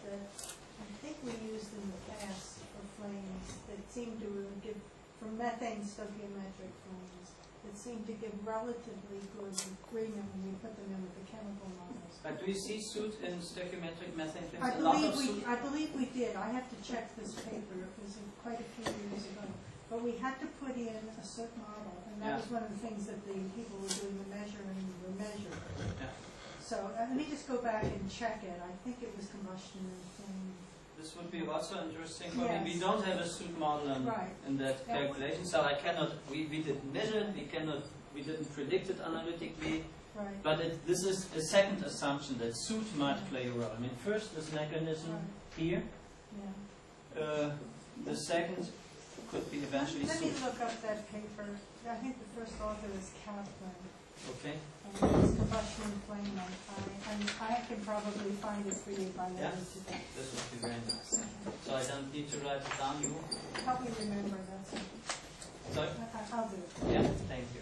that I think we used in the past for flames that seemed to give, for methane stoichiometric flames, that seem to give relatively good agreement when we put them in with the chemical models. But do you see soot in stoichiometric methane flames? I A lot believe of we, soot. I believe we did, I have to check this paper, it was quite a few years ago. But we had to put in a soot model, and that was one of the things that the people were doing the measuring were measuring. Yeah. So, uh, let me just go back and check it, I think it was combustion and flame. This would be also interesting. I mean, we don't have a soot model in, Right. in that Yeah. calculation, so I cannot. We, we didn't measure it. We cannot. We didn't predict it analytically. Right. But it, this is a second assumption that soot might play a role. I mean, first this mechanism Right. here. Yeah. Uh, the second could be eventually Let me look up that paper, I think the first author is Kaplan, Okay. and it's combustion flame, I, and I can probably find it for you by Yeah. letter today. This would be very nice. So I don't need to write it down. You. Help me remember, that. Sorry. I'll do it. Yeah. Thank you.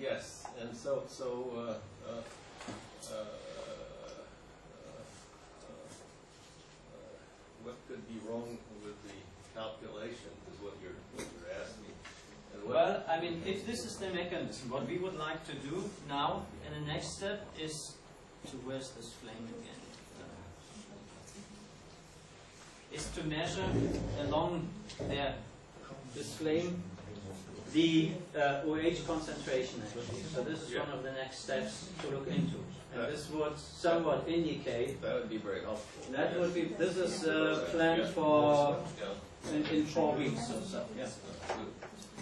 Yes, and so, so, uh, uh, uh, uh, what could be wrong with the calculation is what you're, what you're asking. And what- Well, I mean, if this is the mechanism, what we would like to do now, in the next step, is to where's this flame again? Uh, Is to measure along there, this flame, the uh, OH concentration actually. So this is one of the next steps to look into. And this would somewhat indicate, That would be very helpful. that Yes. would be, this is uh, Yeah. planned for, Yeah. in, in four weeks or so, yeah.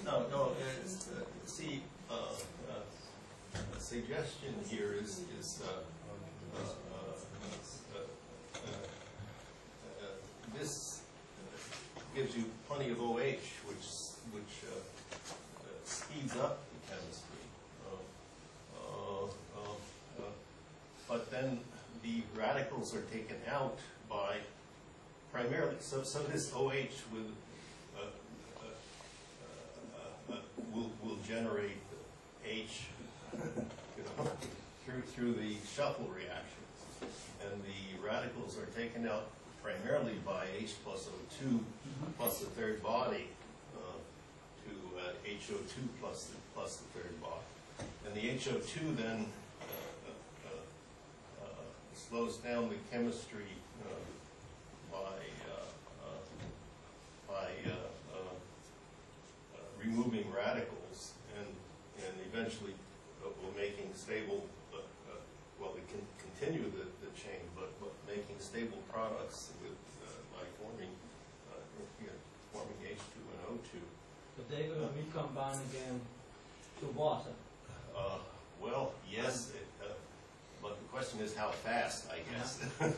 No, no, it's, uh, see, uh, uh, a suggestion here is, is, uh, uh, uh, uh, uh, this gives you plenty of OH, which, which uh, uh, speeds up the chemistry. Uh, uh, uh, uh, But then the radicals are taken out by primarily, so, so this OH with, will, will generate H, you know, through, through the shuffle reactions. And the radicals are taken out primarily by H plus O2 plus the third body uh, to uh, HO2 plus the, plus the third body. And the HO2 then uh, uh, slows down the chemistry uh, by, uh, by removing radicals and, and eventually uh, will making stable, uh, uh, well, we can continue the, the chain, but, but making stable products with, uh, by forming, uh, you know, forming H2 and O2. But they will recombine again to water. Uh, well, yes, it, uh, but the question is how fast, I guess.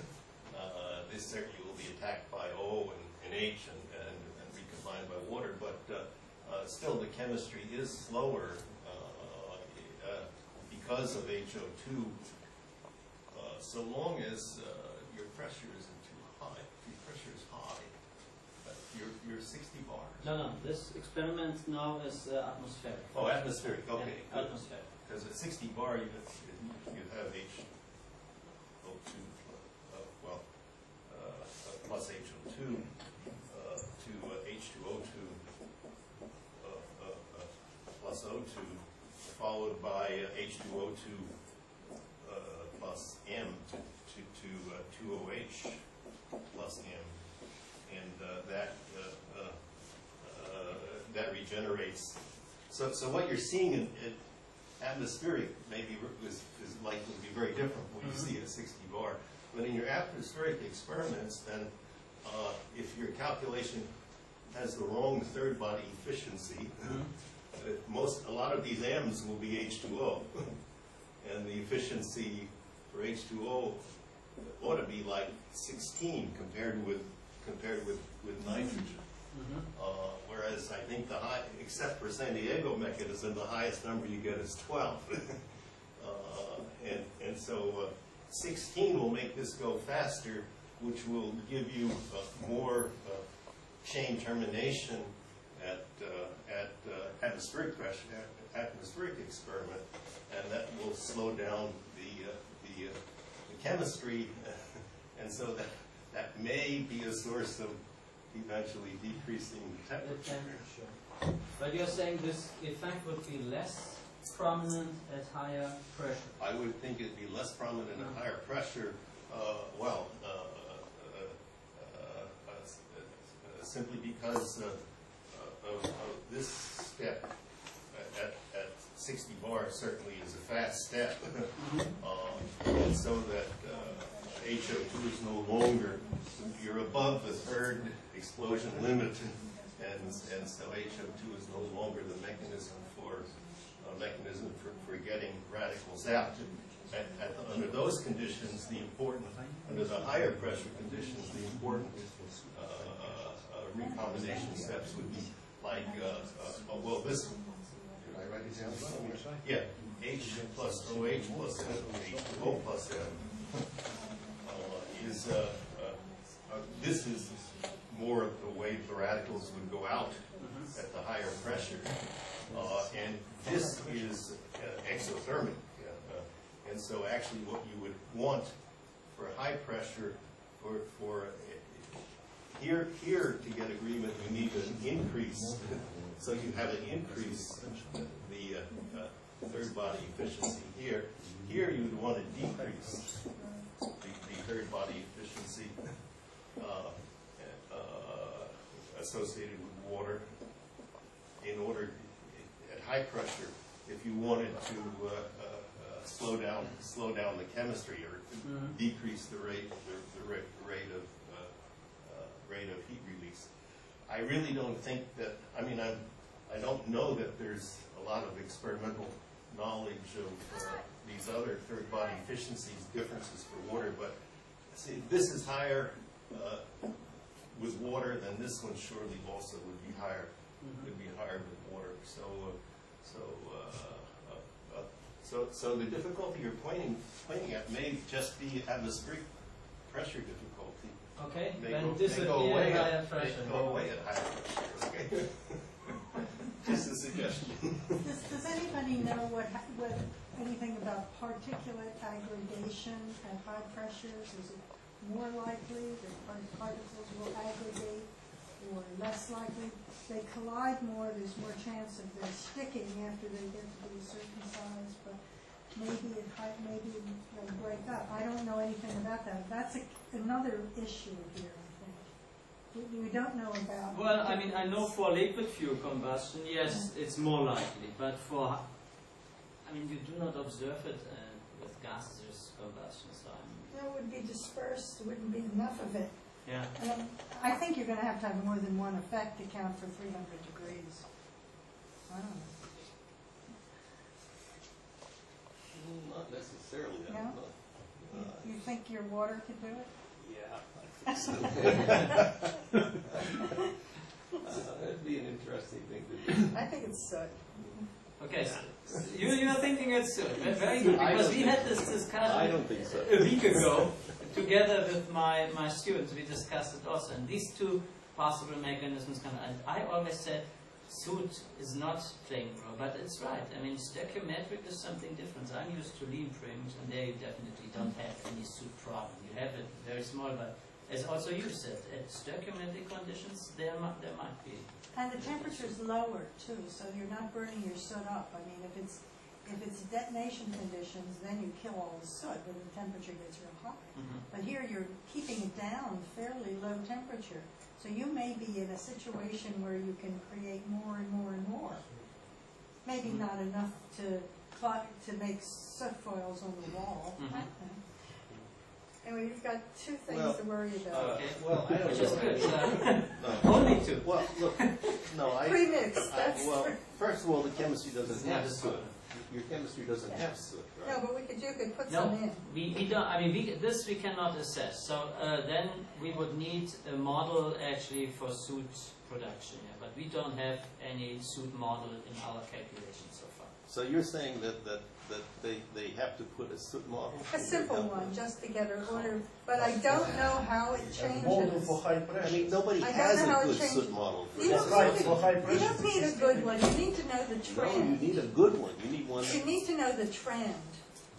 Uh, this certainly will be attacked by O and, and H and, and, and recombined by water, but, uh, uh, still the chemistry is slower uh, uh because of HO2, uh, so long as uh, your pressure isn't too high. If your pressure is high, you're, you're 60 bar. No, no, this experiment now is atmospheric. Oh, atmospheric, okay. Yeah, atmospheric. Because at 60 bar, you have, you have HO2, well, plus HO2. Followed by uh, H two O two, uh, plus M to, to, to, uh, two O H plus M. And, uh, that, uh, uh, uh, that regenerates. So, so what you're seeing in, in atmospheric maybe is, is likely to be very different from what you see at sixty bar. But in your atmospheric experiments, then, uh, if your calculation has the wrong third body efficiency, uh, most, a lot of these M's will be H two O. And the efficiency for H two O ought to be like sixteen compared with, compared with, with nitrogen. Mhm. Uh, Whereas I think the high, except for San Diego mechanism, the highest number you get is twelve. Uh, And, and so uh, sixteen will make this go faster, which will give you uh, more uh, chain termination at, uh, at uh, atmospheric pressure, atmospheric experiment, and that will slow down the, uh, the, uh, the chemistry, and so that, that may be a source of eventually decreasing the The temperature. temperature. But you're saying this effect would be less prominent at higher pressure? I would think it'd be less prominent at higher pressure, uh, well, uh, uh, uh, uh, uh, simply because of, of this step at, at sixty bar certainly is a fast step. Um, And so that uh, HO two is no longer, you're above the third explosion limit, and, and so HO two is no longer the mechanism for, a mechanism for, for getting radicals out. At, at, the- under those conditions, the important, under the higher pressure conditions, the important uh, uh, recombination steps would be like, uh, uh, oh, well, this, did I write it down? Yeah, H plus OH plus M, H2O plus M uh, is, uh, uh, uh, this is more of the way the radicals would go out at the higher pressure. Uh, And this is uh, exothermic. uh, And so actually what you would want for high pressure, for, for, uh, here, here to get agreement, you need an increase. So you have an increase, the uh, uh, third body efficiency here. Here you would want to decrease the, the third body efficiency uh, uh, associated with water in order, at high pressure, if you wanted to uh, slow down, slow down the chemistry or Mhm. decrease the rate, the, the rate, rate of, rate of heat release. I really don't think that, I mean, I'm, I don't know that there's a lot of experimental knowledge of uh, these other third body efficiencies, differences for water, but see, this is higher uh, with water, then this one surely also would be higher, would be higher with water. So, uh, so, uh, uh, uh, so, so the difficulty you're pointing, pointing at may just be atmospheric pressure difficulty. Okay, May then go- may disappear go away at at- higher may pressure. Go away at higher pressure, okay? Just a suggestion. Does, does anybody know what, ha- what, anything about particulate aggregation at high pressures? Is it more likely that par- particles will aggregate or less likely? They collide more, there's more chance of them sticking after they get to be a certain size, but maybe it, hi- maybe they'll break up. I don't know anything about that. That's a, another issue here, I think. We, don't know about. Well, I mean, I know for liquid fuel combustion, yes, it's more likely, but for, I mean, you do not observe it uh, with gaseous combustion, so I'm, It would be dispersed, wouldn't be enough of it. yeah. Um, I think you're gonna have to have more than one effect to count for three hundred degrees. I don't know. Mm, Not necessarily, I No? don't know. You- Uh, You think your water could do it? Yeah, I think so. Uh, It'd be an interesting thing to do. I think it's soot. Okay, so you, you're thinking it's good, Ve- very good, I because don't we think- had this discussion. I don't think so. a week ago, together with my, my students, we discussed it also, and these two possible mechanisms come, and I always said, soot is not playing a but it's right. I mean, stoichiometric is something different. I'm used to lean frames, and they definitely don't have any soot problem. You have it very small, but as also you said, at stoichiometric conditions, there might, there might be. And the temperature is lower too, so you're not burning your soot up. I mean, if it's, if it's detonation conditions, then you kill all the soot when the temperature gets real high. Mm-hmm. But here you're keeping it down fairly low temperature. So you may be in a situation where you can create more and more and more. Maybe not enough to, to make soot foils on the wall. Mhm. Anyway, you've got two Well, things to worry about. Uh, Okay. Well, I don't Which is know. good. No. Only two. Well, look, no, I. Premixed, I- that's. Well, first of all, the chemistry doesn't have Yeah. Soot. Your chemistry doesn't have soot, No, right? but we could, you could put No. some in. We, we don't, I mean, we, this we cannot assess. So uh, then we would need a model actually for soot production, yeah. but we don't have any soot model in our calculations so far. So you're saying that, that, that they, they have to put a soot model? A their simple one, calculation? just to get her order, but I don't know how it And model changes. for high I pressure. mean, nobody I don't has know how a it good changes. soot model for You don't, Right, need for high a- you don't need a good one, you need to know the No, you trend. need a good one, you need one, You need to know the trend.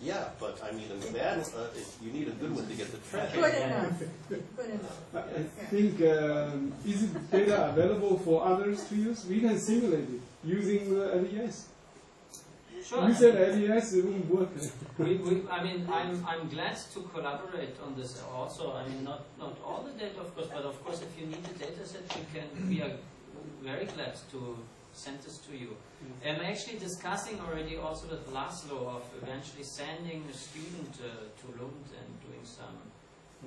yeah, but I mean, a bad, uh, it- you need a good one to get the trend. Good enough, good enough. I I think, um, is it data available for others to use? We can simulate it using uh, LES. Sure. You said LES, it wouldn't work. We, we, I mean, I'm, I'm glad to collaborate on this also. I mean, not, not all the data, of course, but of course, if you need the data set, we can, we are very glad to send this to you. I'm actually discussing already also with Laszlo of eventually sending a student uh, to Lund and doing some,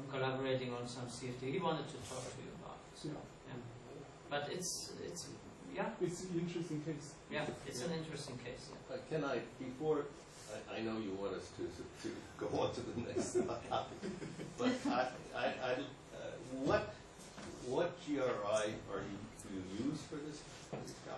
collaborating on some CFD. He wanted to talk to you about this. Yeah. Yeah. But it's, it's, yeah, It's an interesting case. yeah, it's an interesting case. yeah. Uh, Can I, before, I, I know you want us to, to go on to the next topic, but I, I, I, uh, what, what GRI are you, do you use for this?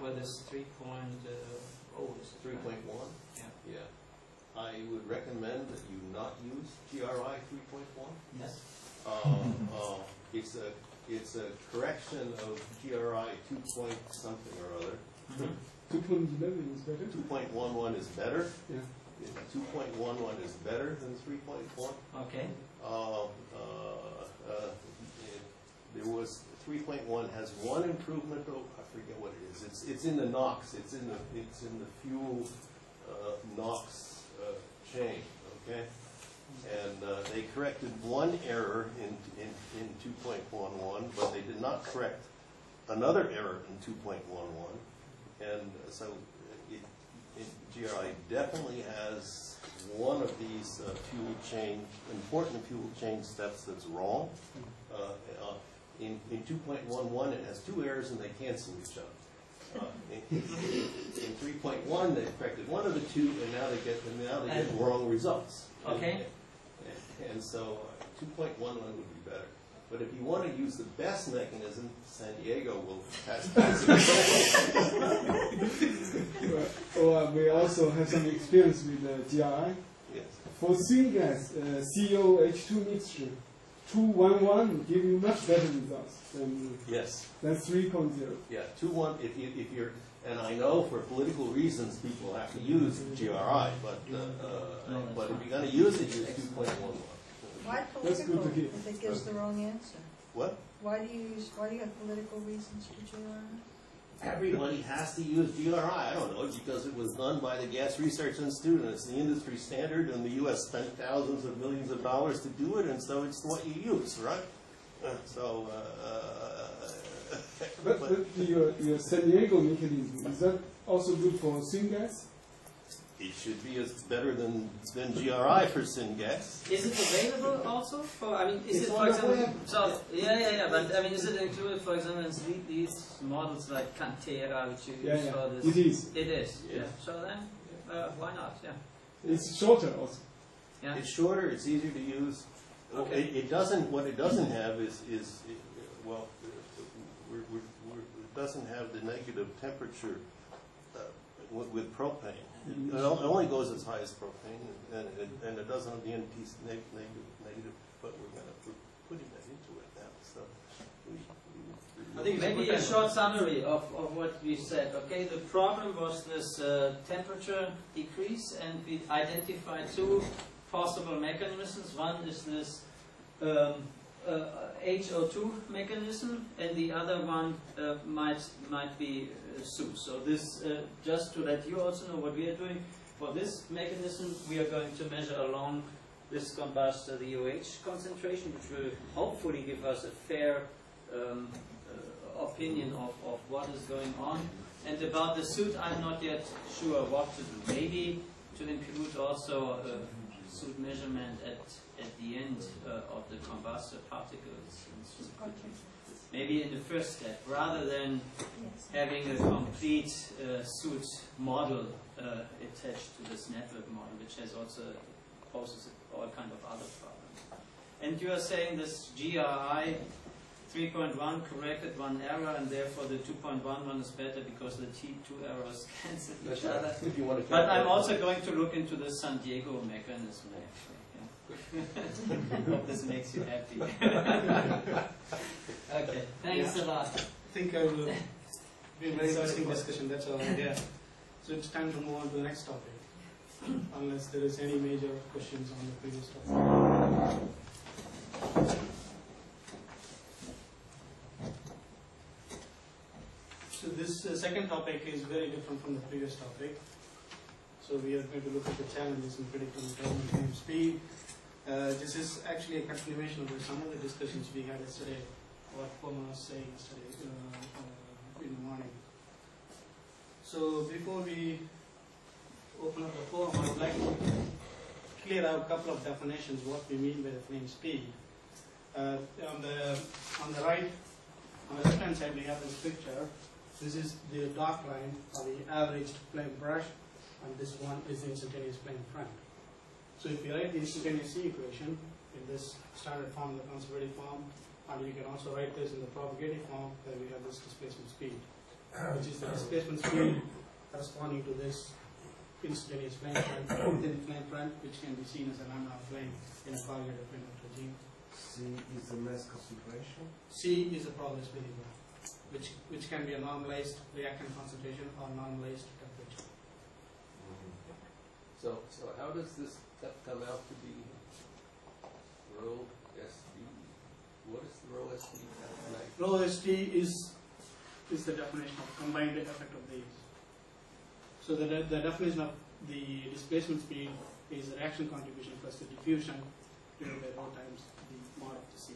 With this three point, uh, oh, is? Three point one? Yeah. Yeah. I would recommend that you not use GRI three point one. Yes. Um, uh, it's a, it's a correction of GRI two point something or other. Two point eleven is better. Two point one one is better. Yeah. Two point one one is better than three point one. Okay. Um, uh, uh, it- There was, three point one has one improvement, oh, I forget what it is, it's, it's in the NOx, it's in the, it's in the fuel, uh, NOx, uh, chain, okay? And, uh, they corrected one error in, in, in two point one one, but they did not correct another error in two point one one. And so, it, it, GRI definitely has one of these uh, fuel chain, important fuel chain steps that's wrong. Uh, uh, In, in two point one one, it has two errors and they cancel each other. Uh, In in three point one, they corrected one of the two and now they get, now they get wrong results. Okay. And- so uh, two point one one would be better. But if you want to use the best mechanism, San Diego will pass. Or uh, we also have some experience with uh, GRI. Yes. For syngas, uh, CO-H2 mixture, 211 give you much better results than, Yes. than 3.0. Yeah, two one, if you, if you're, and I know for political reasons, people have to use GRI, but, uh, uh, but if you're gonna use it, use two point one one. Why That's good to political, hear. if it gives the wrong answer? What? Why do you use, why do you have political reasons for GRI? Everybody has to use GRI, I don't know, because it was done by the Gas Research Institute, and it's the industry standard, and the US spent thousands of millions of dollars to do it, and so it's what you use, right? Uh, So, uh, But, but but your, your San Diego mechanism, is that also good for syngas? it should be as better than, than GRI for syngas. Is it available also for, I mean, is It's it, for example, so, yeah, yeah, yeah, but I mean, is it included, for example, in these models like Cantera, which you Yeah, use for yeah, this? it is. It is, yeah. Yeah. So then, uh, why not, yeah. It's shorter also. Yeah. It's shorter, it's easier to use. Okay. It, it doesn't, what it doesn't have is, is, well, we're, we're, we're, it doesn't have the negative temperature uh, with, with propane. It it only goes as high as propane, and, and, and it doesn't have the NT neg- negative, negative, but we're gonna, we're putting that into it now, so. we- we- I think Maybe a short summary of, of what we said. Okay, the problem was this uh, temperature decrease, and we identified two possible mechanisms. One is this um, HO2 mechanism, and the other one uh, might might be uh, SUS. So this, uh, just to let you also know what we are doing. For this mechanism, we are going to measure along this combustor the OH concentration, which will hopefully give us a fair um, uh, opinion of, of what is going on. And about the soot, I'm not yet sure what to do. Maybe to include also a soot measurement at, at the end uh, of the combustor particles. Maybe in the first step, rather than having a complete uh, soot model uh, attached to this network model, which has also poses all kind of other problems. And you are saying this GRI 3.1 corrected one error, and therefore the 2.1 one is better because the T two errors cancel each That's other. right. If you want to. But I'm also going to look into the San Diego mechanism actually. Yeah. Hope this makes you happy. okay, thanks a lot. I think I will be a very interesting discussion, that's all, yeah. So it's time to move on to the next topic, unless there is any major questions on the previous topic. This uh, second topic is very different from the previous topic. So we are going to look at the challenges in predicting development time speed. Uh, this is actually a continuation of some of the discussions we had yesterday, what Poma was saying yesterday uh, uh, in the morning. So before we open up the forum, I would like to clear out a couple of definitions, what we mean by the speed. Uh, on the on the right, on the left hand side, we have this picture. This is the dark line or the averaged flame brush, and this one is the instantaneous flame front. So if you write the instantaneous C equation in this standard form, the conservative form, and you can also write this in the propagative form, where we have this displacement speed, which is the displacement speed corresponding to this instantaneous flame front, thin flame front, which can be seen as a laminar flame in a corrugated flame regime. C is the mass concentration. C is the progress variable, which, which can be a normalized reactant concentration or normalized temperature. Mm-hmm. So, so how does this come out to be rho SD? What is the rho SD calculate? Rho ST is, is the definition of combined effect of these. So the, de- the definition of the displacement speed is the reaction contribution plus the diffusion divided by rho times the mod of the C.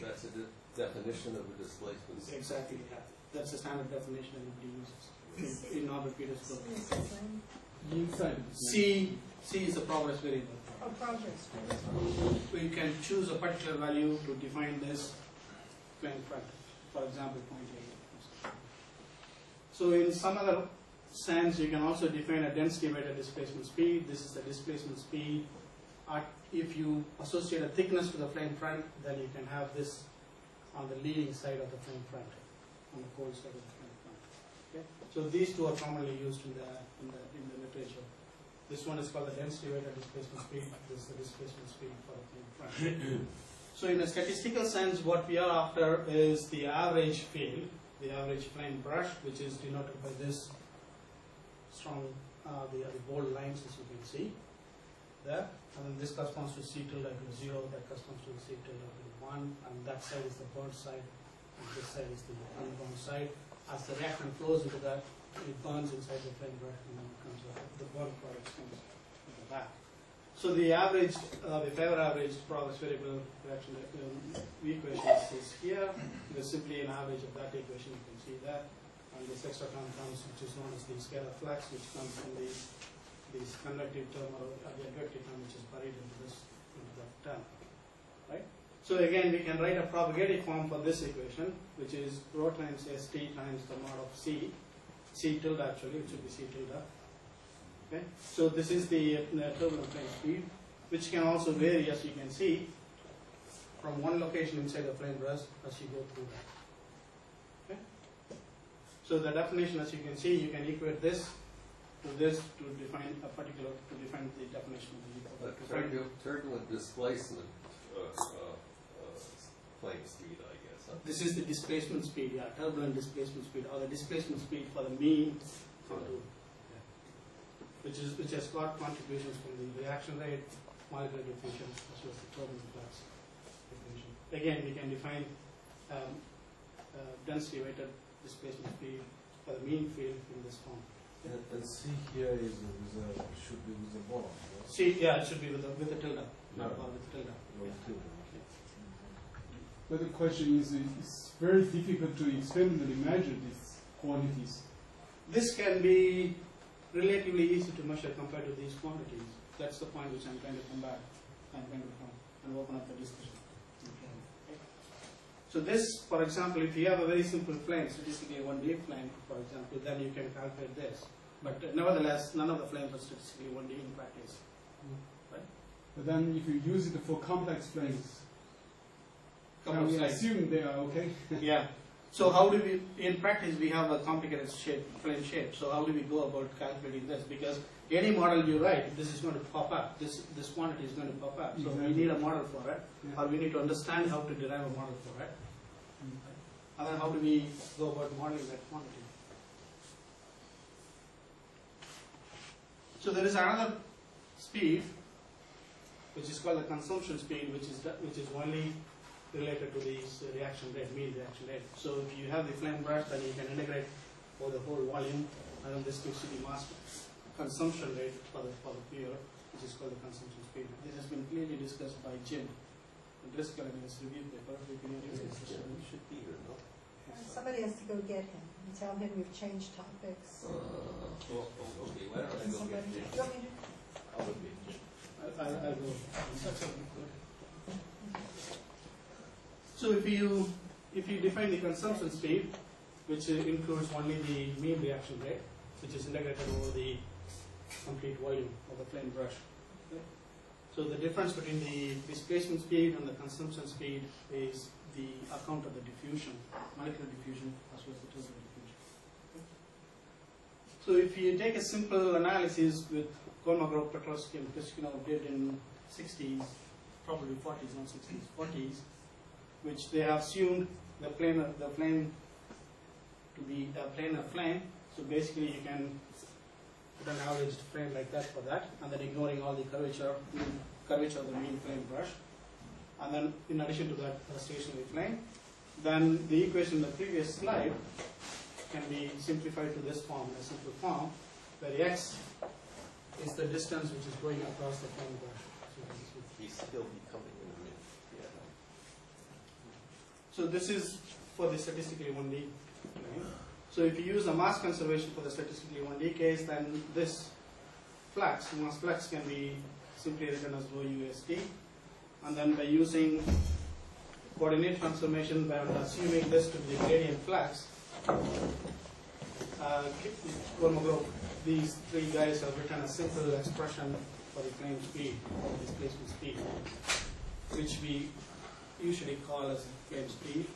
That's a de- definition of a displacement. Exactly, yeah. That's the standard definition everybody uses in, in Norbert Peters book. It's the same. C, C is a progress variable. Oh, progress. So you can choose a particular value to define this flame front, for example, 0.8. So in some other sense, you can also define a density weighted displacement speed. This is the displacement speed. If you associate a thickness to the flame front, then you can have this on the leading side of the flame front, on the cold side of the flame front. Okay? So these two are commonly used in the, in the, in the literature. This one is called the density weighted displacement speed. This is the displacement speed for the flame front. so in a statistical sense, what we are after is the average field, the average flame brush, which is denoted by this strong, uh, the, the bold lines as you can see there. And then this corresponds to C tilde equal zero. that corresponds to C tilde equal one. and that side is the burnt side, and this side is the unburned side. As the reactant flows into that, it burns inside the flame brush and then comes out, the burnt product comes in the back. So the average, uh, the Favre average progress variable reaction um, equation is here. It is simply an average of that equation, you can see that. And this extra term comes, which is known as the scalar flux, which comes from the this conductive term or the advective term which is buried into this into that term. Right? So again we can write a propagative form for this equation, which is rho times ST times the mod of C, C tilde actually, it should be C tilde. Okay? So this is the, uh, turbulent flame speed, which can also vary as you can see from one location inside the flame brush as you go through that. Okay? So the definition as you can see, you can equate this to this to define a particular, to define the definition of the But to find- turbulent, turbulent displacement, uh, uh, uh, speed, I guess. huh? This is the displacement speed, yeah, turbulent displacement speed, or the displacement speed for the mean contour. Which is, which has got contributions from the reaction rate, molecular diffusion, as well as the turbulent flux diffusion. Again, we can define um, uh, density weighted displacement speed for the mean field in this form. And, and C here is with a, should be with a bar. yes? See, yeah, it should be with a, with a tilde, not Yeah. bar, with tilde. No, Yeah. two. But the question is, it's very difficult to experimentally measure these quantities. This can be relatively easy to measure compared to these quantities. That's the point which I'm trying to come back, I'm trying to come and open up the discussion. So this, for example, if you have a very simple flame, statistically one D flame, for example, then you can calculate this. But nevertheless, none of the flames are statistically one D in practice. Hmm. But then if you use it for complex flames, And of we assume they are okay. Yeah. So how do we, in practice, we have a complicated shape, plane shape. So how do we go about calculating this? Because any model you write, this is going to pop up. This this quantity is going to pop up. So we need a model for it, Yeah. or we need to understand how to derive a model for it. Mm-hmm. And then how do we go about modeling that quantity? So there is another speed, which is called the consumption speed, which is which is only related to this reaction rate, mean reaction rate. So if you have the flame brush, then you can integrate for the whole volume, and then this gives you the mass consumption rate for the, for the fuel, which is called the consumption speed. This has been clearly discussed by Jim Driscoll in his review paper. If you can read Yeah, this, yeah, should be here, no? Somebody has to go get him and tell him we've changed topics. Uh, oh, oh, okay, why don't I go somebody, get do you want me to? I'll go get Jim. I, I, I'll go. So if you, if you define the consumption speed, which includes only the mean reaction rate, which is integrated over the complete volume of the flame brush. okay? So the difference between the displacement speed and the consumption speed is the account of the diffusion, molecular diffusion as well as the total diffusion. okay? So if you take a simple analysis with Kolmogorov, Petrovsky and Piskunov did in 60s, probably 40s, not 60s, 40s, which they have assumed the plane, of the flame to be a planar flame. So basically, you can put an averaged flame like that for that, and then ignoring all the curvature, curvature of the mean flame brush. And then, in addition to that, a stationary flame. Then the equation in the previous slide can be simplified to this form, a simple form, where x is the distance which is going across the flame brush. So still becoming in a minute, yeah. So this is for the statistically 1D. okay? So if you use a mass conservation for the statistically 1D case, then this flux, mass flux can be simply written as rho USD. And then by using coordinate transformation, by assuming this to be the gradient flux, uh, these three guys have written a simple expression for the flame speed, or displacement speed, which we usually call as flame speed.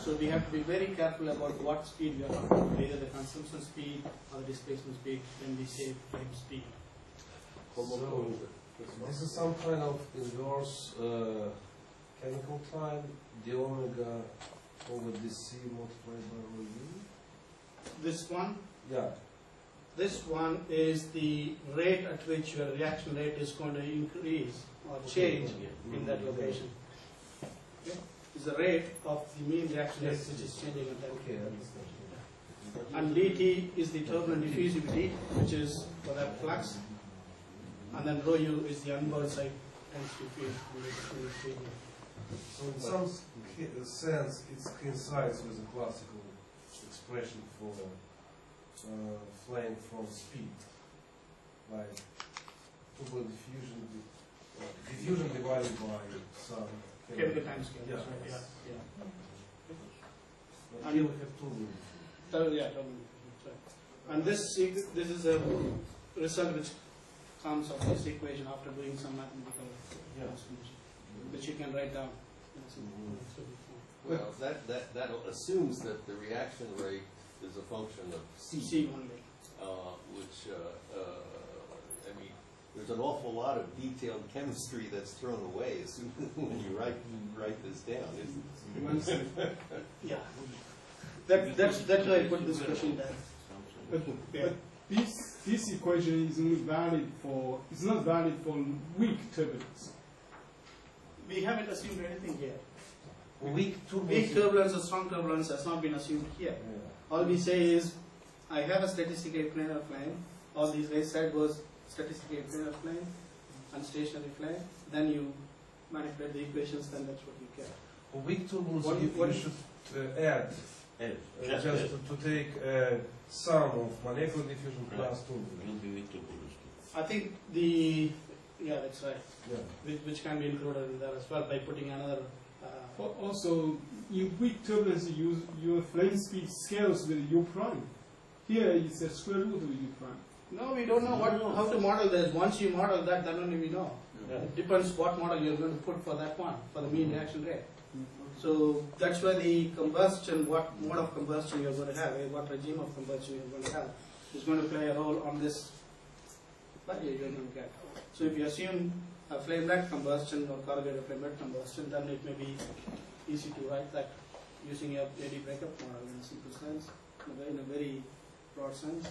So we have to be very careful about what speed we are talking about, either the consumption speed or the displacement speed when we say flame speed. So, this is some kind of inverse uh, chemical time, the omega over dc multiplied by rho u. This one, Yeah, this one is the rate at which your reaction rate is going to increase or change in that location. Okay? Is the rate of the mean reaction rate which is changing at that. okay, I understand. And dt is the turbulent diffusivity, which is for that flux. And then rho u is the unburned side times diffuse. in. So in some sense, it coincides with the classical expression for uh, flame from speed, like tubular diffusion, uh, diffusion divided by some Chemical time scale, Yeah. that's right, yeah, yeah. But here we have tubular diffusion. So, yeah, turbulent right. And this, this is a result which comes of this equation after doing some mathematical Yeah. transformation, which you can write down. in a simple Mhm. simple form. Well, that, that, that assumes that the reaction rate is a function of C. C only. uh, which, uh, uh, I mean, there's an awful lot of detailed chemistry that's thrown away as soon as when you write, write this down, isn't it? Yeah. That, that's, that's why I put this question there. But, but this, this equation is only valid for, it's not valid for weak turbulence. We haven't assumed anything here. Weak. Weak turbulence or strong turbulence has not been assumed here. Yeah. All we say is, I have a statistically planar flame, all these guys said was statistically planar flame and stationary flame, then you manipulate the equations, then that's what you get. For weak turbulence, What- you, what- you should uh, add, And uh, just to, to take uh, sum of molecular diffusion plus turbulence. I think the, yeah, that's right, Yeah. which, which can be included in there as well by putting another, uh, Al- Also, in weak turbulence, you, your flame speed scales with u prime. Here, it's a square root of u prime. No, we don't know what, how to model this. Once you model that, then only we know. Yeah. It depends what model you're going to put for that one, for the mean reaction rate. So that's where the combustion, what mode of combustion you're going to have, eh, what regime of combustion you're going to have, is going to play a role on this value you're going to get. So if you assume a flamelet combustion or corrugated flamelet combustion, then it may be easy to write that using a eddy breakup model in a simple sense, in a very- in a very broad sense.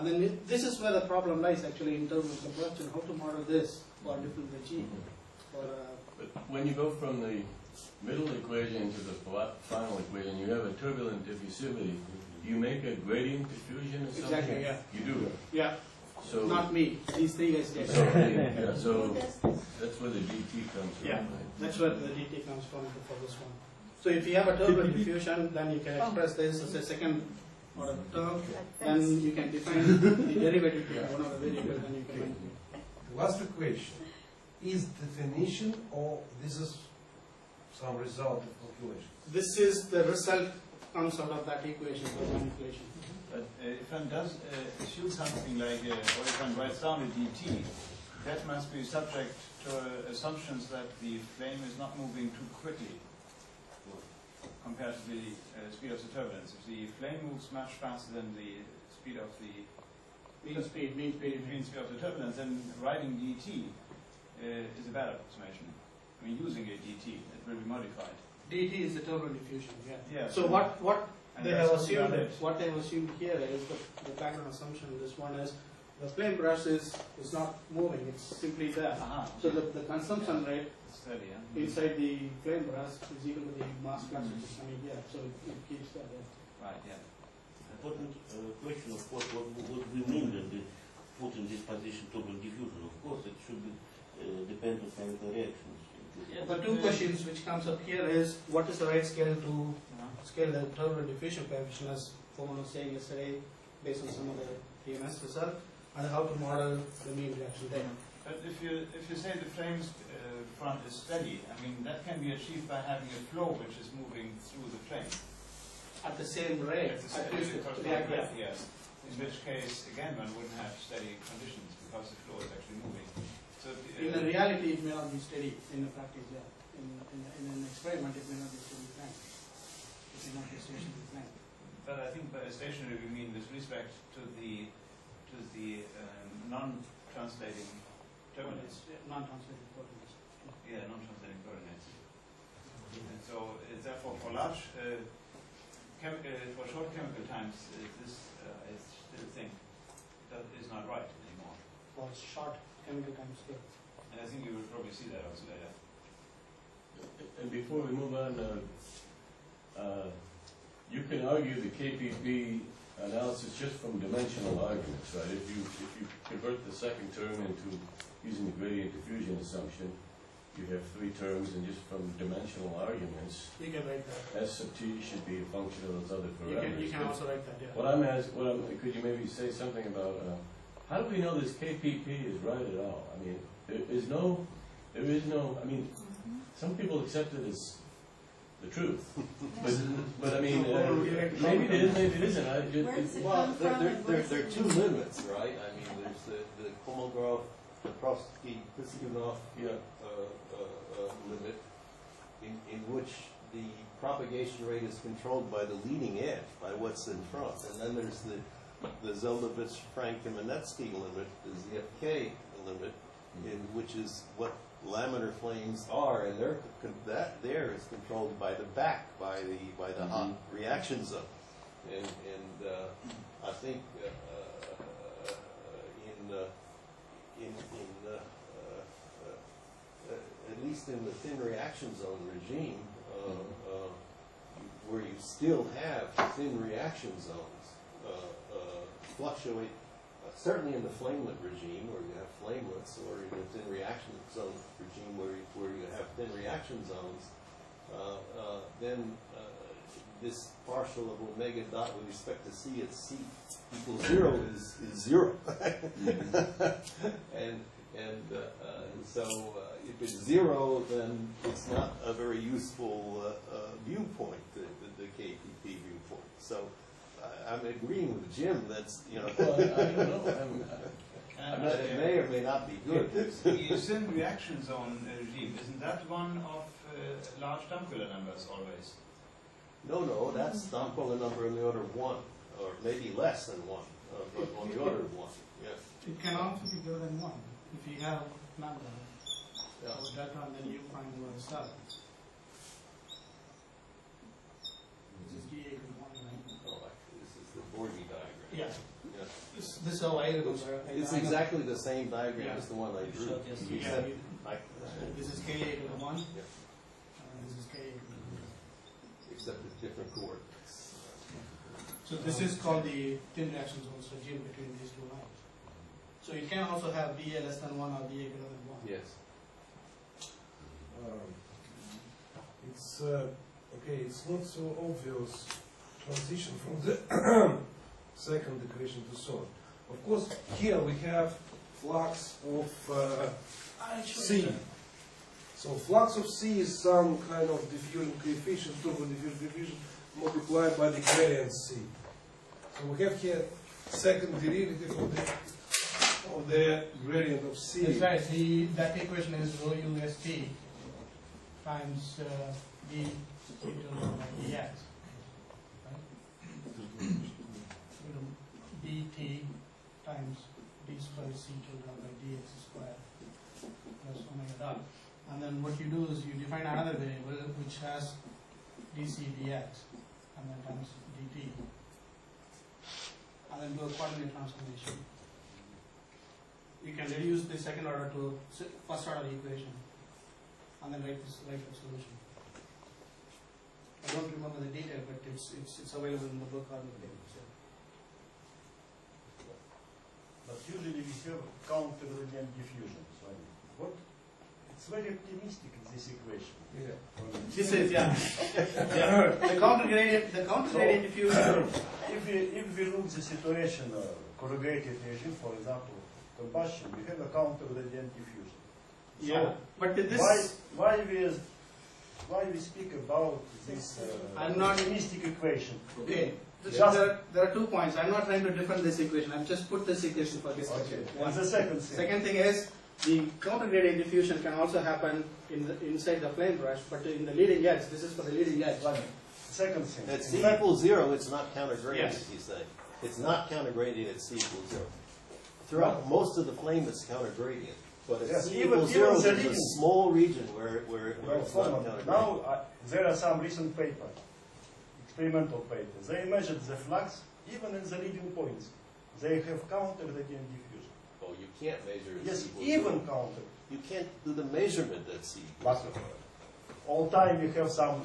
And then it, this is where the problem lies actually in terms of combustion, how to model this for a different regime. For, uh, But when you go from the middle equation to the final equation, you have a turbulent diffusivity. You make a gradient diffusion or something? Exactly, yeah. You do. yeah, So, not me, these three guys so, yeah, so Who does this? that's where the DT comes from. Yeah. right? That's where the DT comes from for this one. So if you have a turbulent diffusion, then you can express this as a second order term, then you can define the derivative to one of the variables, and you can. Last equation, is definition or this is some result of calculation? This is the result comes out of that equation for manipulation. But uh, if one does uh, assume something like, uh, or if one writes down a dt, that must be subject to uh, assumptions that the flame is not moving too quickly compared to the uh, speed of the turbulence. If the flame moves much faster than the speed of the Mean speed, mean speed, mean speed of the turbulence, then writing dt uh, is a bad approximation. I mean, using a dt, it will be modified. DT is the turbulent diffusion, yeah. Yeah. So what, what they have assumed, it. what they have assumed here is the, the background assumption, this one is, the flame brush is, is not moving, it's simply there. Aha. So the, the consumption rate Steady, yeah. inside the flame brush is equal to the mass flux which is coming here, so it, it keeps that there. Right, yeah. Important uh, question, of course, what, what we mean that the put in this position turbulent diffusion. Of course, it should be uh, depend on chemical reactions. Yeah, The two questions which comes up here is, what is the right scale to scale the turbulent diffusion coefficient as Forman was saying yesterday, based on some of the DNS result, and how to model the mean reaction there. But if you, if you say the flame's uh, front is steady, I mean, that can be achieved by having a flow which is moving through the flame. At the same rate, At the same- of yeah, rate, Yes, in which case, again, one wouldn't have steady conditions because the flow is actually moving. So, uh, In the reality, it may not be steady in the practice, yeah. In, in, in an experiment, it may not be steady flame. It may not be stationary. But I think by stationary we mean with respect to the, to the um, non-translating turbulence. Non-translating coordinates. Yeah, non-translating coordinates. And so, uh, therefore, for large, uh, chemi- uh, for short chemical times, uh, this, uh, I still think, that is not right anymore. For short chemical time scale. And I think you will probably see that also later. And before we move on, uh, uh, you can argue the KPP analysis just from dimensional arguments, right? If you, if you convert the second term into using the gradient diffusion assumption, you have three terms and just from dimensional arguments, You can write that. S sub t should be a function of those other You can, you parameters. can also write that, yeah. What I'm asking, what I'm, could you maybe say something about, uh, how do we know this KPP is right at all? I mean, there is no, there is no, I mean, some people accept it as the truth. But, but I mean, uh, maybe it is, maybe it isn't, I just. Where does it Well, come there, from there, there, there are two limits, right? I mean, there's the, the Kolmogorov, Petrovsky, Piskunov, Yeah. uh, uh, uh, limit, in, in which the propagation rate is controlled by the leading edge, by what's in front. And then there's the, the Zeldovich, Frank, Kamenetsky limit, is the FK limit, in which is what laminar flames are, and they're, that there is controlled by the back, by the, by the hot reaction zone. And, and, uh, I think, uh, in, uh, in, in, uh, uh, at least in the thin reaction zone regime, uh, uh, where you still have thin reaction zones, uh, uh, fluctuate, certainly in the flamelet regime, where you have flamelets, or in the thin reaction zone regime, where you, where you have thin reaction zones, then this partial of omega dot with respect to C at C equals zero is, is zero. and and uh, uh, so uh, if it's zero, then it's not a very useful uh, uh, viewpoint, the, the, the KPP viewpoint. So I'm agreeing with Jim. That's you know. Well, I I don't know, I'm, And, that it may or may not be good. The thin reaction zone regime, isn't that one of uh, large Damköhler numbers always. No, no, that's Damköhler number in the order of one, or maybe less than one, uh, but on the order of one, yes. It can also be greater than one. If you have lambda Yeah. or delta, and then you find what is that. This is dA equal to one? Oh, actually, this is the Borghi diagram. Yeah. Yes. This, this is how I. I- It's exactly the same diagram Yeah. as the one I drew. yesterday. Yeah, you- this is Ka equal to one, Yeah. and this is Ka equal. Except it's different coordinates. So this is called the thin reaction zone regime between these two lines. So you can also have dA less than one or dA greater than one. Yes. Um, It's, uh, okay, it's not so obvious transition from the second equation to third. Of course, here we have flux of uh, C. So flux of C is some kind of diffusion coefficient, turbo diffusion coefficient, multiplied by the gradient C. So we have here second derivative of the, of the gradient of C. That's right, the, that equation is rho u s t times uh, d by dx. Right? dt times d squared c equal by dx squared plus omega dot. And then what you do is you define another variable which has dc dx and then times dt. And then do a coordinate transformation. You can reduce the second order to first order equation and then write this write the solution. I don't remember the detail, but it's it's it's available in the book or the. So. But usually we have counter gradient diffusion. So what? It's very optimistic in this equation. Yeah. This is yeah. yeah. The counter gradient the counter gradient diffusion If we if we look the situation uh, corrugated regime, for example, combustion, we have a counter gradient diffusion. Yeah. But this why why we why we speak about this uh, I'm not- optimistic equation? okay. There, are, there are two points. I'm not trying to defend this equation. I've just put this equation for this. Okay. One. And the second thing. Second thing is the counter gradient diffusion can also happen in the, inside the flame brush, but in the leading edge. This is for the leading edge. Second thing. At C equals zero, it's not counter gradient, Yes. he's saying. It's not counter gradient at C equals zero. Throughout most of the flame, it's counter gradient. But at Yes, C even- equals zero, the there's a small region where, where, where Well, it's not Solomon, counter now gradient. uh, there are some recent papers, experimental papers. They measured the flux even in the leading points. They have counter gradient diffusion. You can't measure Yes, even counter. You can't do the measurement at C equals But all time you have some uh,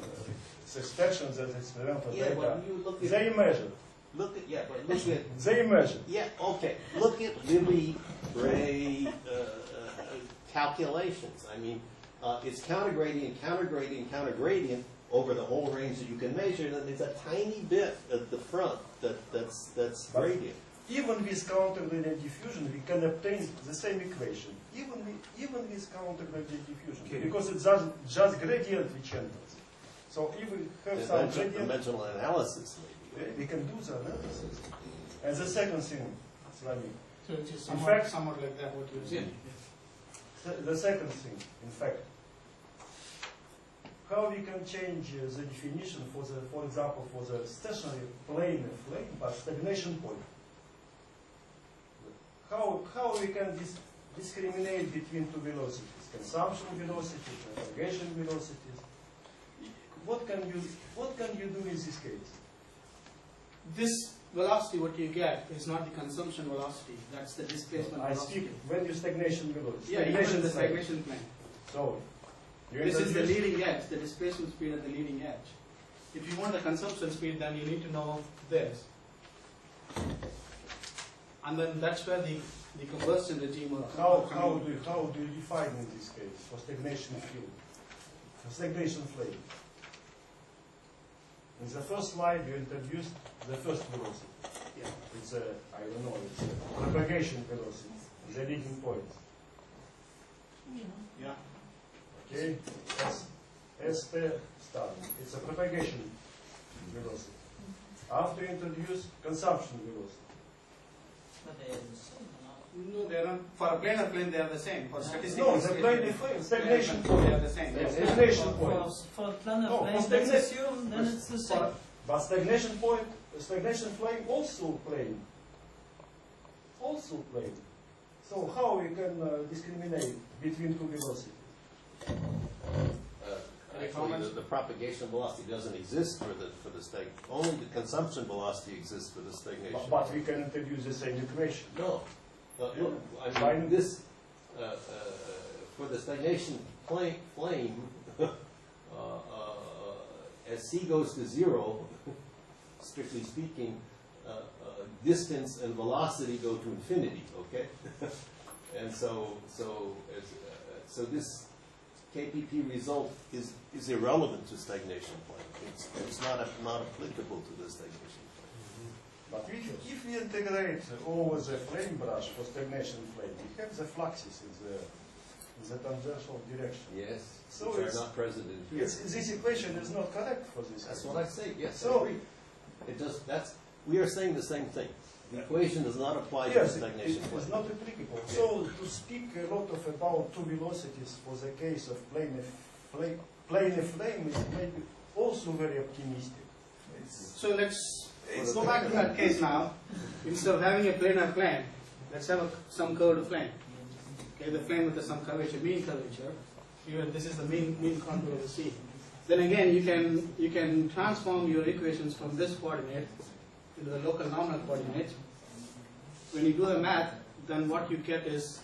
suspicions that experimental Yeah, data. but you look at, They measure. look at, yeah, but look at, They measure. yeah, okay, look at Libby, Bray, uh, uh, calculations. I mean, uh, it's counter gradient, counter gradient, counter gradient over the whole range that you can measure, and there's a tiny bit at the front that, that's, that's But- gradient. Even with counter gradient diffusion, we can obtain the same equation. Even with, even with counter gradient diffusion, Okay. because it's just, just gradient which enters. So if we have some Dimension- gradient, Dimensional analysis, maybe. we can do the analysis. And the second thing, Slamy, So it is In somewhat, fact- somewhat like that what you've seen. the- the second thing, in fact, how we can change uh, the definition for the, for example, for the stationary plane flame, but stagnation point. How, how we can dis discriminate between two velocities, consumption velocity, propagation velocities. What can you, what can you do in this case? This velocity, what you get, is not the consumption velocity. That's the displacement I velocity. speak when you stagnation velocity. Yeah, even stagnation the plane. stagnation plane. So, This is the leading edge, the displacement speed at the leading edge. If you want the consumption speed, then you need to know this. And then that's where the, the combustion regime will. How, how do you, how do you define in this case for stagnation field, for stagnation flame? In the first slide, you introduced the first velocity. Yeah. It's a, I don't know, it's a propagation velocity, the leading point. Yeah. Okay? S, ST star. It's a propagation velocity. Mm-hmm. After you introduce consumption velocity. But they are the same, not No, they are for a planar plane, they are the same, for statistics. No, the plane flame, stagnation point. They are the same. Stagnation For, point. for planar No, plane, let's assume then it's the same. But, but stagnation point, stagnation flame also plane. Also plane. So how we can uh, discriminate between two velocities? Actually, the, the propagation velocity doesn't exist for the, for the stag, only the consumption velocity exists for the stagnation. But, but we can introduce the same equation. No, but look, I mean, this, uh, uh, for the stagnation flame, flame, uh, uh, as c goes to zero, strictly speaking, uh, uh, distance and velocity go to infinity, okay? And so, so, as, uh, so this KPP result is, is irrelevant to stagnation plane. It's, it's not, not applicable to the stagnation plane. Mm-hmm. But we, if we integrate over the flame brush for stagnation flame, we have the fluxes in the, in the tangential direction. Yes, So which are it's- not present in here. It's, this equation is not correct for this. That's what I say, yes, I So- agree. It does, that's, we are saying the same thing. The equation does not apply to Yes, it- stagnation it is not applicable. So to speak a lot of about two velocities for the case of plane flame, plane flame is maybe also very optimistic. So let's, let's go back to that case now. Instead of having a planar flame, let's have a, some curved flame. Okay, the flame with the some curvature, mean curvature. Here, this is the mean, mean contour of the C. Then again, you can, you can transform your equations from this coordinate into the local nominal coordinate. When you do the math, then what you get is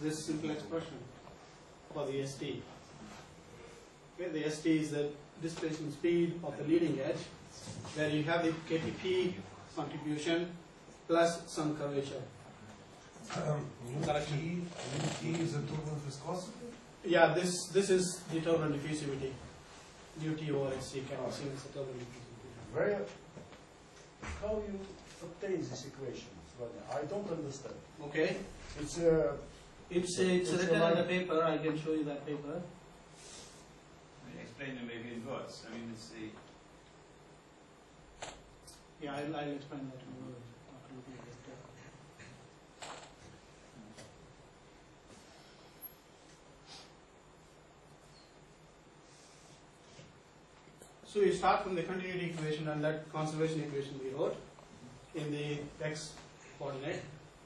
this simple expression for the ST. Okay, the ST is the displacement speed of the leading edge, where you have the KPP contribution plus some curvature. Um, T, T is a turbulent viscosity? Yeah, this, this is the turbulent diffusivity. Due T over SC can be seen as a turbulent diffusivity. Where, how you obtain this equation? Vladimir? I don't understand. Okay, It's uh, it's, it's It's written on the paper, I can show you that paper. I explain it maybe in words. I mean, it's the Yeah, I'll, I'll explain that in a moment after looking at it. So you start from the continuity equation and that conservation equation we wrote in the x coordinate,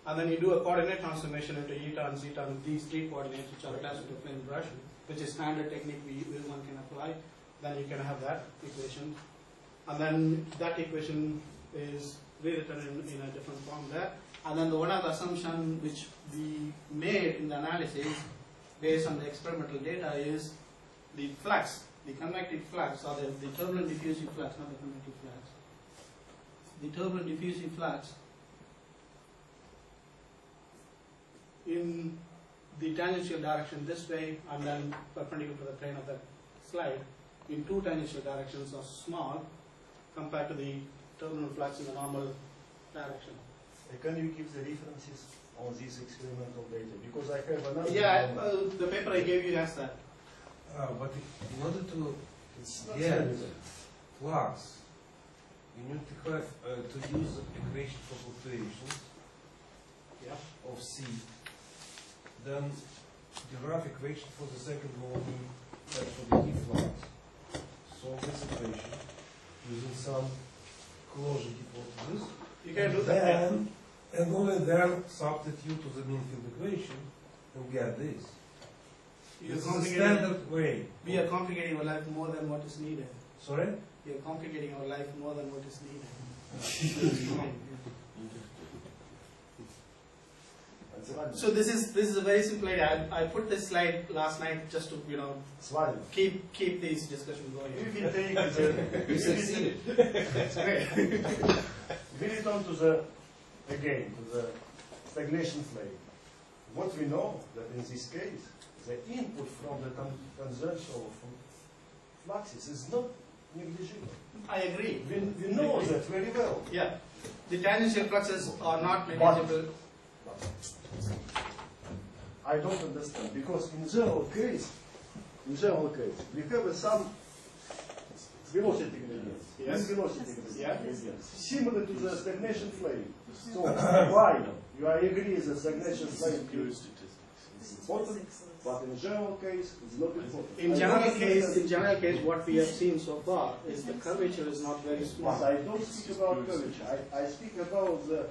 and then you do a coordinate transformation into eta and zeta with these three coordinates which are attached to the flame brush, which is standard technique we, we one can apply. Then you can have that equation, and then that equation is rewritten in, in a different form there. And then the one other assumption which we made in the analysis based on the experimental data is the flux, the convective flux, or the, the turbulent diffusive flux, not the convective flux. The turbulent diffusive flux in the tangential direction this way and then perpendicular to the plane of the slide in two tangential directions are small compared to the turbulent flux in the normal direction. can you give the references on this experimental data? Because I have another. Yeah, uh, the paper I gave you has that. Uh, but in order to It's get flux, you need to have, uh, to use the equation for fluctuations Yeah. of C. Then derive equation for the second law and for the E flux. Solve this equation using some closure hypothesis. You can do that. Then, and only then substitute to the mean field equation and get this. You're This is a standard way. we are complicating our life more than what is needed. Sorry? We are complicating our life more than what is needed. So this is this is a very simple idea. I, I put this slide last night just to you know It's keep keep this discussion going. If we take the, You succeeded. That's great. we return to the, again, to the stagnation flame. What we know that in this case, the input from the tan- tangential f- fluxes is not negligible. I agree. We, we know that very well. Yeah, the tangential fluxes are not But- negligible. I don't understand, because in general case, in general case, we have some velocity gradients. Yes. velocity Yeah. gradient, similar to the stagnation flame. So why you I agree the stagnation flame is important, but in general case it's not important. In general case, in general case, what we have seen so far is the curvature is not very But small. I don't speak about curvature. I, I speak about the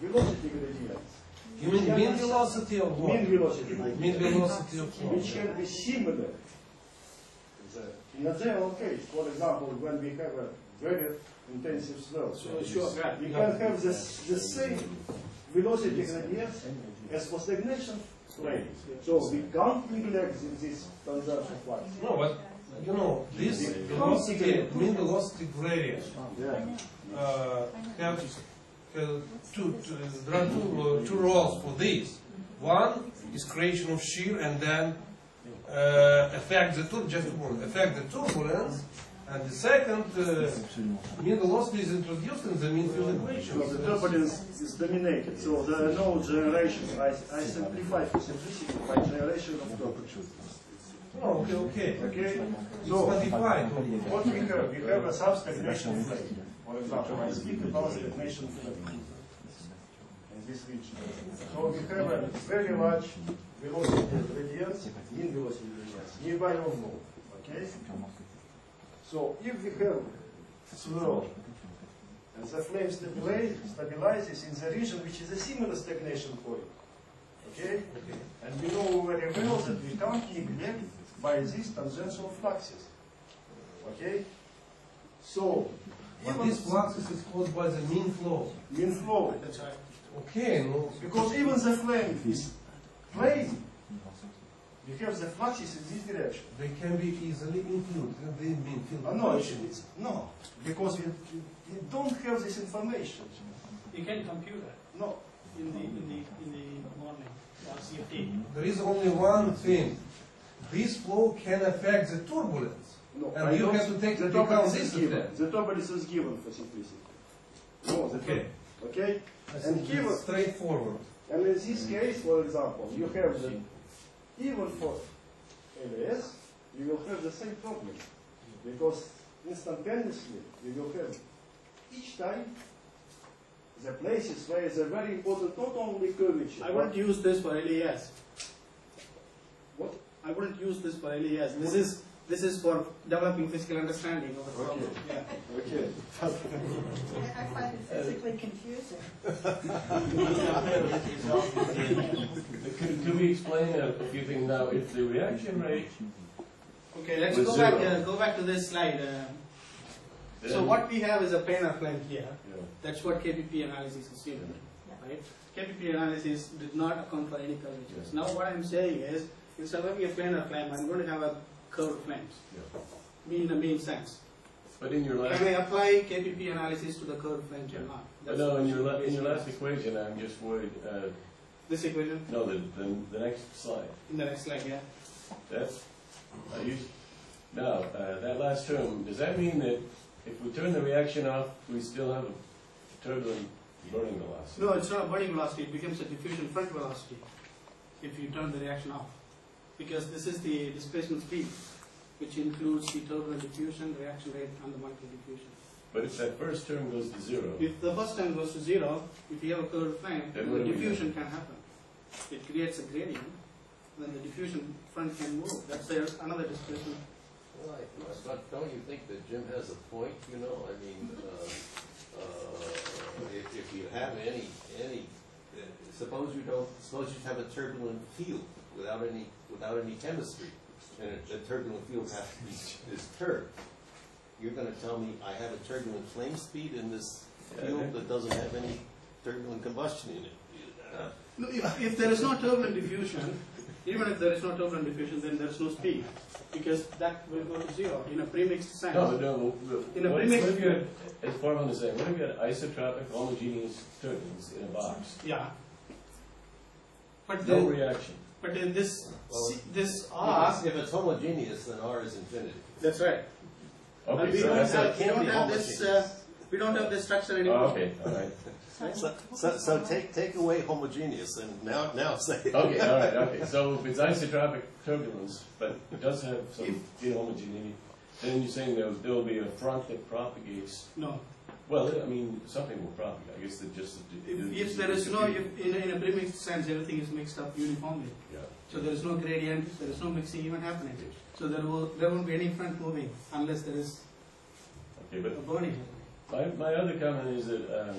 velocity gradients. You mean mean velocity of what? Mean velocity. Mean velocity of what? Which can be similar. In a general case, for example, when we have a very intensive swell, So, sure, right. we can have the, the same velocity gradients as for stagnation plane. So we can't neglect this conservation flux. No, but, you know, this velocity, mean velocity gradient, uh, have, have two, two, there are two, uh, two roles for this. One is creation of shear and then uh, affect the tur just one, affect the turbulence. And the second, uh, mean velocity is introduced in the mean field equation. So the turbulence is dominated, so there are no generations. I, I simplify for simplicity by generation of turbulence. Oh, okay, okay. Okay? So, what we have, we have a substagnation flame. For example, I speak about stagnation flame in this region. So we have a very large velocity gradients, mean velocity gradients, nearby or no. Okay? So if we have swirl and the flame stabilizes in the region which is a similar stagnation point, okay? okay. And we know very well that we can't neglect by these tangential fluxes, okay? So, But even this fluxus is caused by the mean flow. mean flow, Okay, no, because even the flame is plane, we have the fluxes in this direction. they can be easily included in mean field Uh, no, equation. it's, no, because we, we don't have this information. You can compute that No, in the, in the, in the morning, or CFD. There is only one thing. This flow can affect the turbulence. no. And I you don't- have to take the into account turbulence this is given. effect. The turbulence is given for simplicity. No, the Okay. Okay? And think here- straightforward. And in this case, for example, you have the, even for LES, you will have the same problem. Because instantaneously, you will have each time the places where is a very important, not only curvature. I wouldn't use this for LES. What? I wouldn't use this for LES. This is, this is for developing physical understanding of the problem. Okay. Yeah. Okay. I I find it physically confusing. Could, could we explain a, a few things now? If the reaction rate, Okay, let's With go back, uh, go back to this slide. uh, So what we have is a planar flame here. Yeah. That's what KPP analysis assumed, right? KPP analysis did not account for any curvatures. Now what I'm saying is, instead of having a planar flame, I'm going to have a curved flames, Yeah. mean in the mean sense. But in your last, Can I apply KPP analysis to the curved flames or not? but no, in your, la- in your last equation, I'm just worried, uh, This equation no, the, the, the next slide. in the next slide, yeah. That's, I use, now, uh, that last term, does that mean that if we turn the reaction off, we still have a turbulent burning velocity? No, it's not a burning velocity, it becomes a diffusion front velocity if you turn the reaction off. Because this is the displacement speed, which includes the turbulent diffusion, the reaction rate, and the molecular diffusion. But if that first term goes to zero, If the first term goes to zero, if you have a curved flame, Then then the diffusion can happen. It creates a gradient, then the diffusion front can move. That's there, another displacement. Right, but don't you think that Jim has a point, you know, I mean, uh, uh, if, if you have any, any, uh, suppose you don't, suppose you have a turbulent field without any, without any chemistry, and it- the turbulent field has to be disturbed. You're gonna tell me I have a turbulent flame speed in this field that doesn't have any turbulent combustion in it? Uh, No, if, if there is no turbulent diffusion, even if there is no turbulent diffusion, then there is no speed, because that will go to zero in a premixed sense. no, no, but In a what, what premix- if you had, as far as I'm saying, what if you had isotropic homogeneous turbulence in a box? Yeah. But No then, reaction. But then this, Well, C- this R, it's- If it's homogeneous, then R is infinity. that's right. And Okay, we so don't that's have, a, we don't have this, uh, we don't have this structure oh, anymore. okay, all right. So, so, so take, take away homogeneous and now, now say. Okay, all right, okay. So if it's isotropic turbulence, but it does have some inhomogeneity, Then you're saying there, there will be a front that propagates, No, well, I mean, something will probably, I guess that just. if, if there is no, if in a, in a premixed sense, everything is mixed up uniformly. Yeah. So there is no gradient, there is no mixing even happening. So there will, there won't be any front moving unless there is Okay, a but burning. my, my other comment is that, um,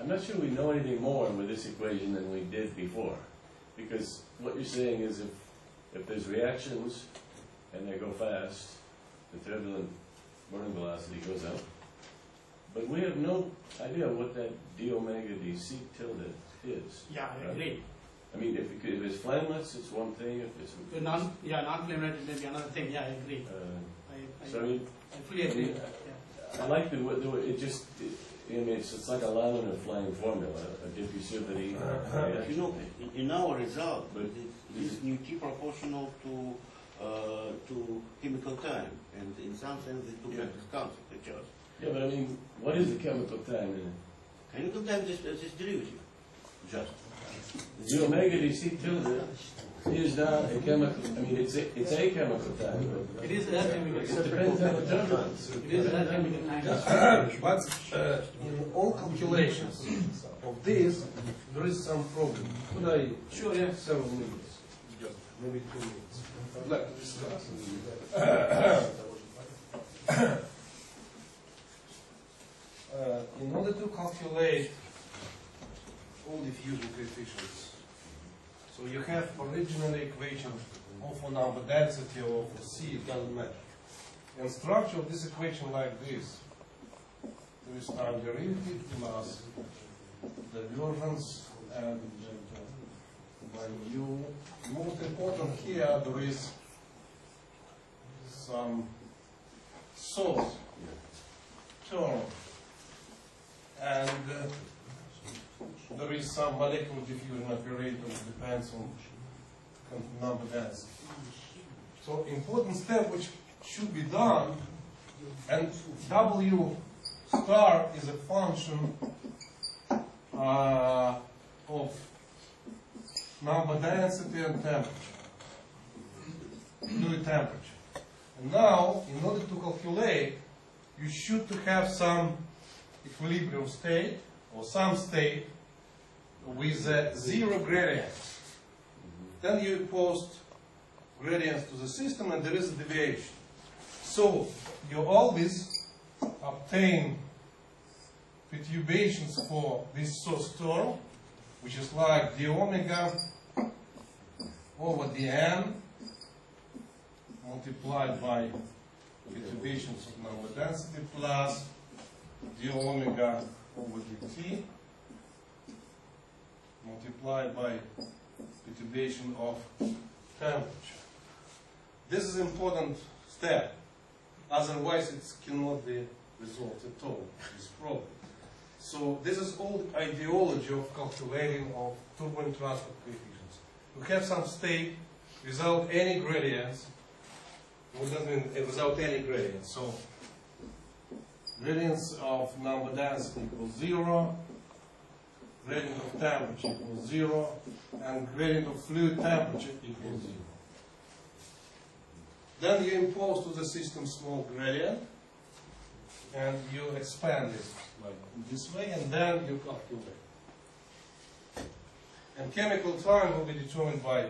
I'm not sure we know anything more with this equation than we did before. Because what you're saying is if, if there's reactions and they go fast, the turbulent burning velocity goes up. But we have no idea what that d omega dc tilde is. Yeah, I agree. I mean, if, it if it's flamelet, it's one thing, if it's. The non, yeah, non-flame rate may be another thing, yeah, I agree. Uh, I, So I I, mean, I fully agree. I mean, Yeah. I like the, way- the, way- it just, it- I mean, it's, it's like a laminar flame formula, a diffusivity. But you know, in, in our result, But- it is nu t proportional to, uh, to chemical time, and in some sense, the two Yeah. factors cancel each other. Yeah, but I mean, what is the chemical time in it? Chemical time is, is derivative, just. The omega dc tilde is not a chemical, I mean, it's a, it's a chemical time, but It is a chemical. it depends on the turbulence. It is a chemical time. But uh, in all calculations of this, there is some problem. Could I Sure, yeah. several minutes, just maybe two minutes. I'd like to discuss. Uh, in order to calculate all the diffusion coefficients, so you have original equation or for number density or for C, it doesn't matter. And structure of this equation like this. There is time derivative plus the divergence and uh, by u. Most important here, there is some source term and uh, there is some molecular diffusion operator which depends on number density. So important step which should be done and W star is a function uh, of number density and temperature, fluid temperature. And now, in order to calculate, you should to have some equilibrium state or some state with a zero gradient. Then you post gradients to the system and there is a deviation. So you always obtain perturbations for this source term, which is like d omega over dn multiplied by perturbations of number density plus d omega over dt multiplied by perturbation of temperature. This is important step. Otherwise, it cannot be resolved at all, this problem. So this is all ideology of calculating of turbulent transport coefficients. You have some state without any gradients, without any gradients? So gradients of number density equals zero, gradient of temperature equals zero, and gradient of fluid temperature equals zero. Then you impose to the system small gradient, and you expand it like this way, and then you calculate. And chemical time will be determined by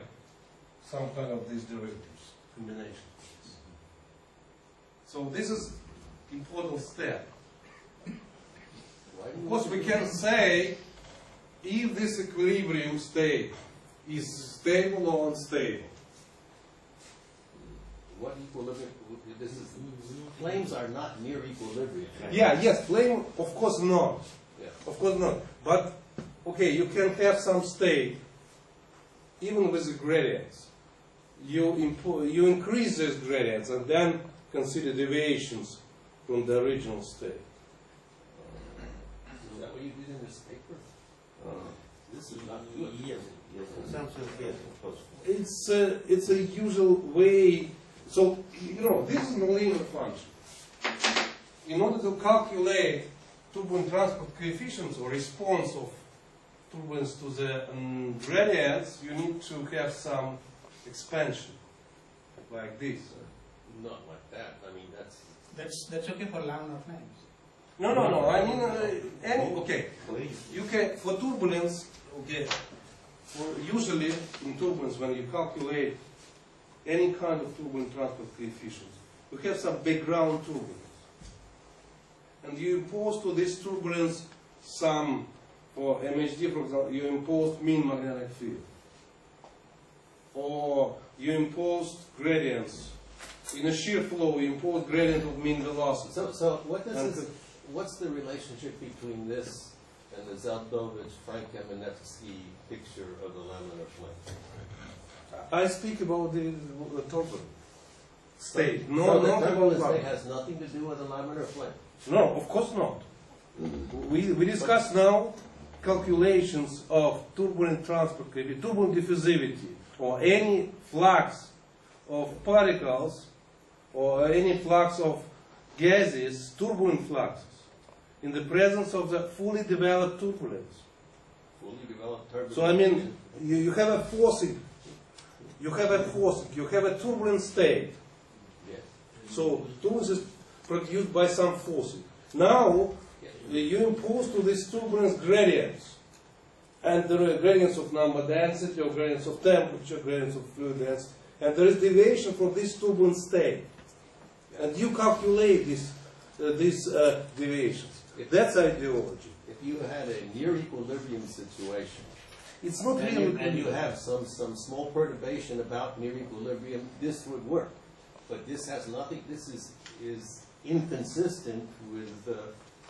some kind of these derivatives, combination. So this is important step. Of course, we can say if this equilibrium state is stable or unstable. What equilibrium, this is, flames are not near equilibrium. Yeah, yes, flame, of course not. Yeah. Of course not. But, okay, you can have some state, even with the gradients. You, impo- you increase these gradients and then consider deviations from the original state. Is that what you did in this paper? This is not good. Yes, yes, in some sense, yes, of course. It's a, it's a usual way. So, you know, this is a linear function. In order to calculate turbulent transport coefficients or response of turbulence to the um, gradients, you need to have some expansion, like this. not like that, I mean, that's. That's, that's okay for laminar flames. No, no, no, I mean, uh, any, okay, you can, for turbulence, okay, for usually in turbulence, when you calculate any kind of turbulent transport coefficients, you have some background turbulence. And you impose to this turbulence some, for MHD, for example, you impose mean magnetic field. Or you impose gradients. In a shear flow, you impose gradient of mean velocity. So, so what does And this, what's the relationship between this and the Zeldovich, Frank Kamenetsky picture of the laminar flame? I speak about the, the turbulent state, no, So the not about state has nothing to do with the laminar flame? No, of course not. Mm-hmm. We, we discuss now calculations of turbulent transport, turbulent diffusivity, or any flux of particles, or any flux of gases, turbulent fluxes, in the presence of the fully developed turbulence. Fully developed turbulence. So I mean, you, you have a forcing, you have a forcing, you have a turbulent state. Yes. So turbulence is produced by some forcing. Now, you impose to these turbulence gradients. And there are gradients of number density, or gradients of temperature, gradients of fluid density. And there is deviation from this turbulent state. And you calculate this, uh, these uh, deviations. That's ideology. If you had a near equilibrium situation, It's not and really you, and you have some, some small perturbation about near equilibrium, this would work. But this has nothing, this is, is inconsistent with uh,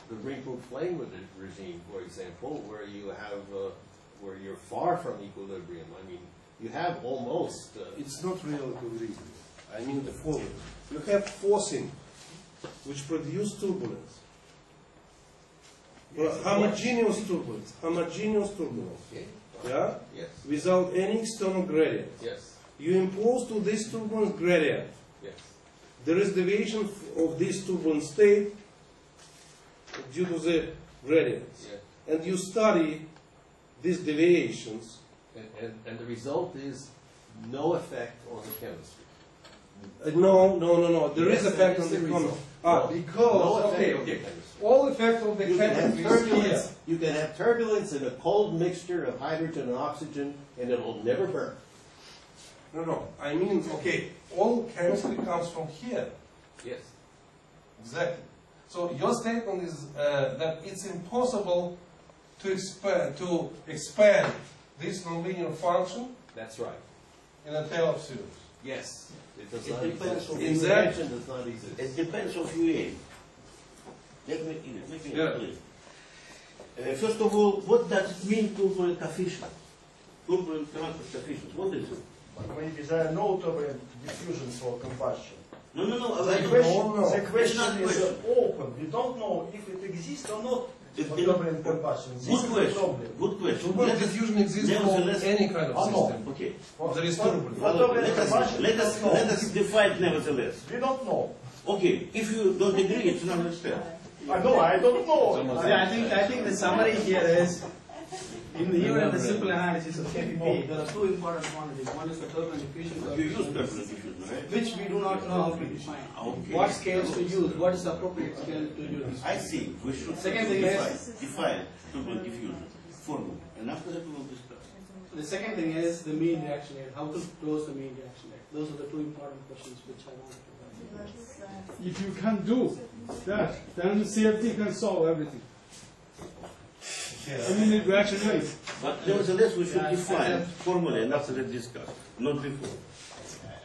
the wrinkled flame regime, for example, where you have, uh, where you're far from equilibrium. I mean, you have almost, uh, It's not real equilibrium. I mean the following. You have forcing, which produce turbulence. Well, homogeneous turbulence, homogeneous turbulence, okay, yeah? yes, Without any external gradient. yes, You impose to this turbulence gradient. yes. There is deviation of this turbulent state due to the gradients. Yeah. And you study these deviations. And, and, and the result is no effect on the chemistry. Uh, no, no, no, no. There is Yes, effect on the economy. Ah, because, no okay, okay. All effect of the You can have chemistry here. turbulence, you can have turbulence in a cold mixture of hydrogen and oxygen, and it'll never burn. No, no. I mean, okay, all chemistry comes from here. Yes. Exactly. So your statement is uh, that it's impossible to expand to expand this nonlinear function That's right. in a Taylor series. Yes. It does It not depends exist. on The Exactly. invention does not exist. It depends on UA. Let me, let me Yeah. explain. Uh, first of all, what does it mean turbulent coefficient? Turbulent transport coefficient, what is it? But maybe there are no turbulent diffusion for combustion. No, no, no, I The don't question, know. the It's question is question. open. We don't know if it exists or not It- for it- turbulent combustion. This Good question, problem. good question. Turbulent Let us- diffusion exists for nevertheless- any kind of Oh, no. system. Okay. For- There is for- turbulent. For Well, turbulent let us, combustion, let us, don't let us define nevertheless. We don't know. Okay, if you don't agree, it's not step. I know, I don't know. Yeah, I think, I think the summary here is, in the, even in the simple analysis of KPP, oh. there are two important quantities. One is the turbulent diffusion You use turbulent diffusion, right? Which we do not know how to define. Okay. What scales to use, what is the appropriate scale to use. I see, we should Second thing define, is- define turbulent diffusion formula, and after that we will discuss. The second thing is the mean reaction rate, how to close the mean reaction rate. Those are the two important questions which I wanted to ask. If you can do that, then CFD can solve everything. I mean, the reaction rate. But nevertheless, we should Yeah, define formally, formula and after that discuss, not before.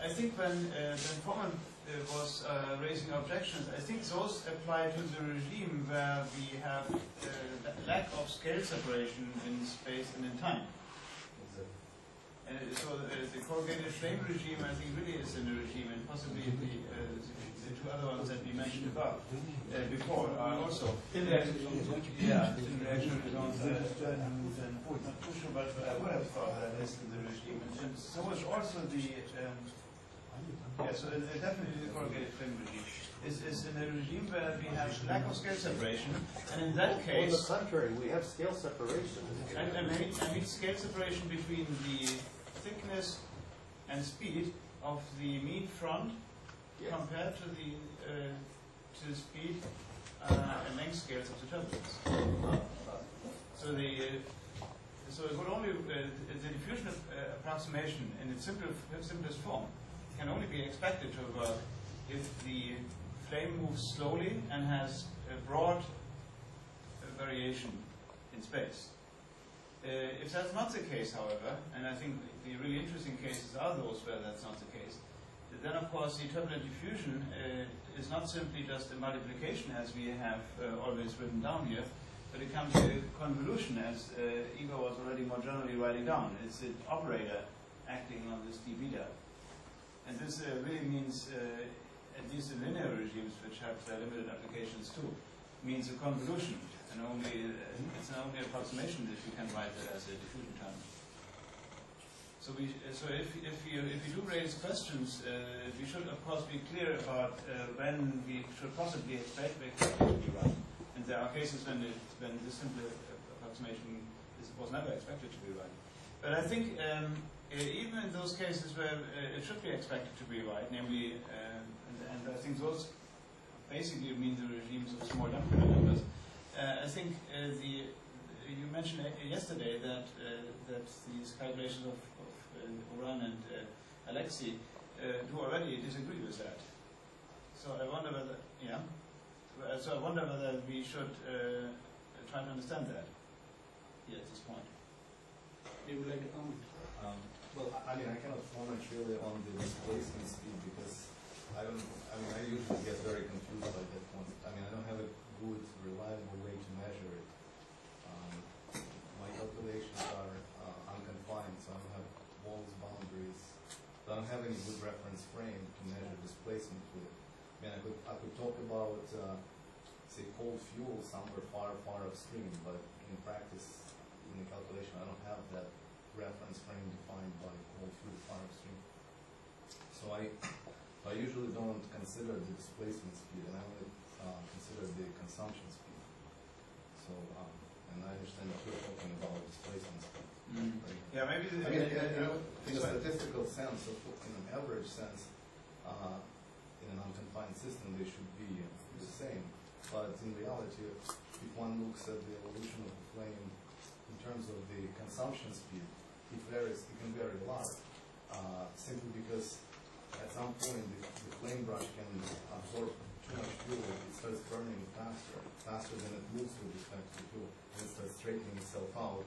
I think when, uh, when Forman uh, was uh, raising objections, I think those apply to the regime where we have uh, lack of scale separation in space and in time. And uh, so uh, the corrugated flame regime, I think, really is in the regime, and possibly the, the, two other ones that we mentioned above, before, are also. In reaction Yeah, in reaction uh, and, and not too but I would have thought that is in the regime. And, and so is also the, um, yeah, so uh, definitely the corrugated flame regime is, is in a regime where we have lack of scale separation, and in that case... On the contrary, we have scale separation. I, I mean, I mean scale separation between the thickness and speed of the mean front Yes. compared to the uh, to the speed uh, and length scales of the turbulence. So the uh, so it would only uh, the diffusion uh, approximation in its simple, simplest form can only be expected to work if the flame moves slowly and has a broad variation in space. Uh, if that's not the case, however, and I think the really interesting cases are those where that's not the case, then of course the turbulent diffusion uh, is not simply just a multiplication as we have uh, always written down here, but it comes a convolution as uh, Igor was already more generally writing down. It's the operator acting on this d beta. And this uh, really means, uh, at least in linear regimes, which have uh, limited applications too, means a convolution, and only uh, it's only approximation that you can write it as a diffusion term. So we, uh, so if if you if you do raise questions, uh, we should of course be clear about when we should possibly expect vector to be right. And there are cases when it, when this simple approximation is, was never expected to be right. But I think um, even in those cases where uh, it should be expected to be right, namely, um, and, and I think those basically mean the regimes of small Damköhler numbers. Uh, I think uh, the you mentioned uh, yesterday that uh, that these calculations of, of uh, Uran and uh, Alexei uh, do already disagree with that. So I wonder whether yeah. Uh, So I wonder whether we should uh, try to understand that here at this point. You would like to comment? Um, well, I mean, I cannot comment really on the displacement speed because I don't, I mean, I usually get very confused by that point. I mean, I don't have a good, reliable way to measure it. Um, my calculations are uh, unconfined, so I don't have walls, boundaries. I don't have any good reference frame to measure displacement with. I mean, I could, I could talk about, uh, say, cold fuel somewhere far, far upstream, but in practice, in the calculation, I don't have that reference frame defined by cold fuel far stream. So I, I usually don't consider the displacement speed, and I only uh, consider the consumption speed. So, um, and I understand that you're talking about displacement speed. right? Yeah, maybe the, I mean, in, in, in a statistical sense, of, in an average sense, uh, in an unconfined system, they should be the same. But in reality, if one looks at the evolution of the flame in terms of the consumption speed, it varies, it can vary a lot, uh, simply because at some point the, the flame brush can absorb too much fuel, it starts burning faster, faster than it moves with respect to fuel, and it starts straightening itself out.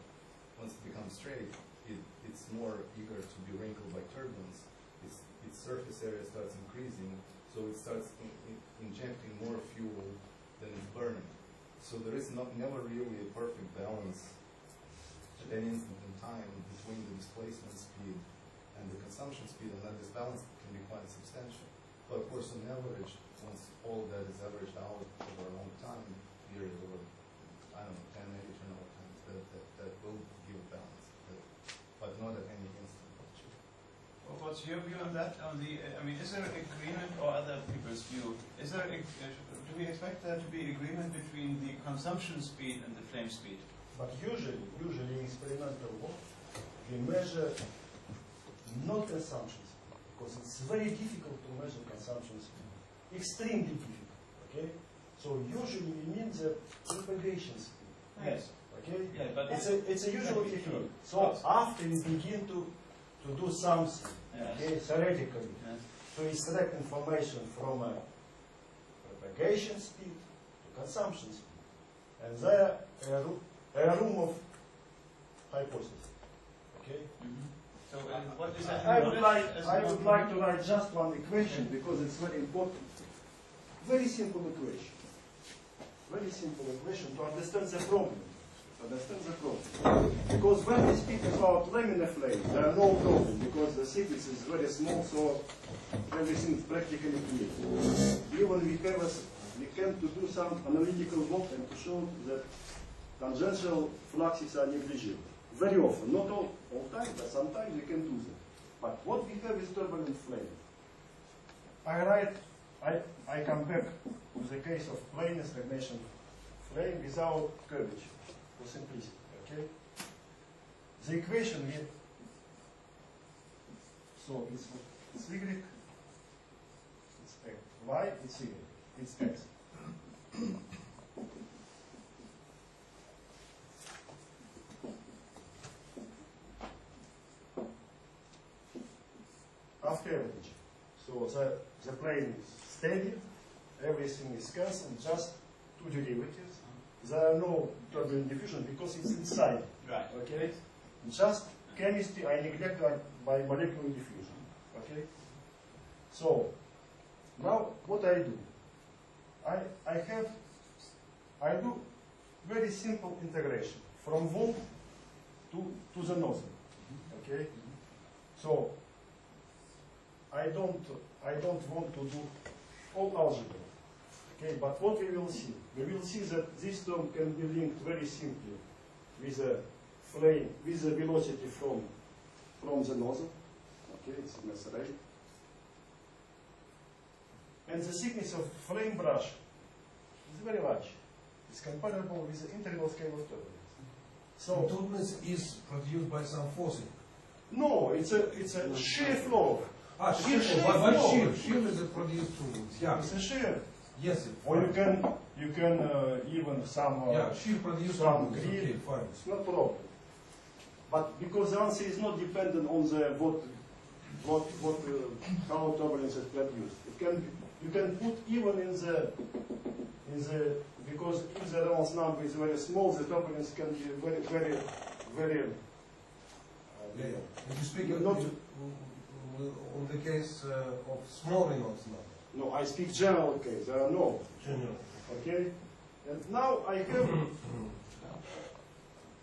Once it becomes straight, it, it's more eager to be wrinkled by turbulence. Its, its surface area starts increasing, so it starts in, in, injecting more fuel than it's burning. So there is not, never really a perfect balance at any instant in time between the displacement speed and the consumption speed, and that this balance can be quite substantial. But of course, on average, once all that is averaged out over a long time period, over, I don't know, 10, maybe 10 hour times, that, that, that will give a balance, but, not at any instant. Well, What's your view on that? On the, I mean, is there agreement or other people's view? Is there, uh, do we expect there to be agreement between the consumption speed and the flame speed? But usually, usually in experimental work, we measure not consumption speed, because it's very difficult to measure consumptions. Extremely difficult, okay? So usually we mean the propagation speed, Yes. okay? Yeah, but It's a, it's a usual technique. So after we begin to, to do something, Yes. okay, theoretically, Yes. to extract information from a propagation speed to consumption speed. And there a, ru- a room of hypothesis. Okay? So uh, what is that? I would like I would like to write just one equation because it's very important. Very simple equation. Very simple equation to understand the problem. To understand the problem. Because when we speak about laminar flame, there are no problem because the thickness is very small, so everything is practically clear. Even we have a, we can to do some analytical work and to show that tangential fluxes are negligible. Very often, not all, all time, but sometimes we can do that. But what we have is turbulent flame. I write, I, I come back to the case of plane stagnation flame without curvature, for simplicity, okay? The equation we, so it's, it's Y, it's Y, it's Y, it's X. After average. So the, the plane is steady, everything is constant, just two derivatives. There are no turbulent diffusion because it's inside. Right. Okay? Just chemistry I neglect by, by molecular diffusion. Okay? So, now what I do? I, I have, I do very simple integration from valve to, to the nozzle. Mm-hmm. Okay? So, I don't, I don't want to do all algebra. Okay, but what we will see? We will see that this term can be linked very simply with a flame, with the velocity from, from the nozzle. Okay, it's mass rate. And the thickness of flame brush is very large. It's comparable with the integral scale of turbulence. So turbulence is produced by some forcing. No, it's a, it's a shear flow. Ah, It's flow. But, but flow. shear, shear is a produced turbulence. Yeah. It's a shear. Yes. it- Or you can, you can uh, even some, uh, Yeah, shear produced some turbulence. grid. Okay, fine. It's not problem. But because the answer is not dependent on the what, what, what, uh, how turbulence is produced. It can, you can put even in the, in the, because if the Reynolds number is very small, the turbulence can be very, very, very. uh, Yeah, yeah. You speak Not- not on the case uh, of small Reynolds number. No, I speak general case. There are no. General. Okay? And now I have,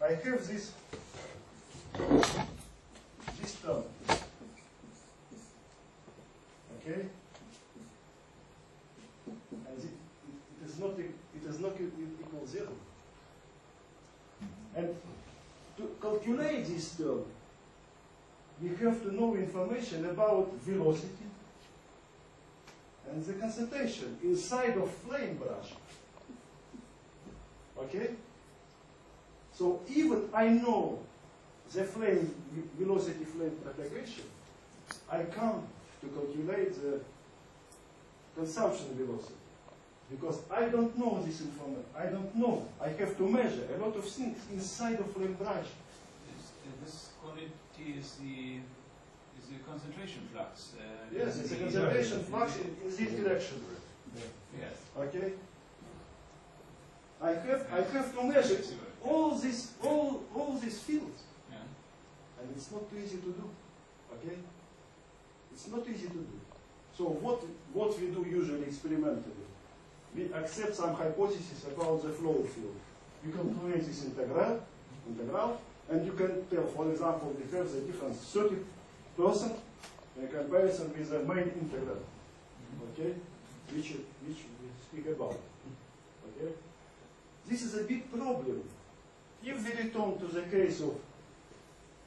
I have this, this term. Okay? And it, it is not, it is not equal zero. And to calculate this term, we have to know information about velocity, and the concentration inside of flame brush. Okay? So even I know the flame ve- velocity flame propagation, I come to calculate the consumption velocity. Because I don't know this information. I don't know. I have to measure a lot of things inside of flame brush. This, uh, this quantity is the is the concentration flux. Uh, Yes, it's a concentration flux in, in this direction. Yes. Okay? I have, I have to measure all these, all, all these fields. Yeah. And it's not too easy to do. Okay? It's not easy to do. So what, what we do usually experimentally? We accept some hypothesis about the flow field. You calculate this integral, integral, and you can tell, for example, we have the difference 30 percent in comparison with the main integral. Okay? Which, which we speak about. Okay? This is a big problem. If we return to the case of,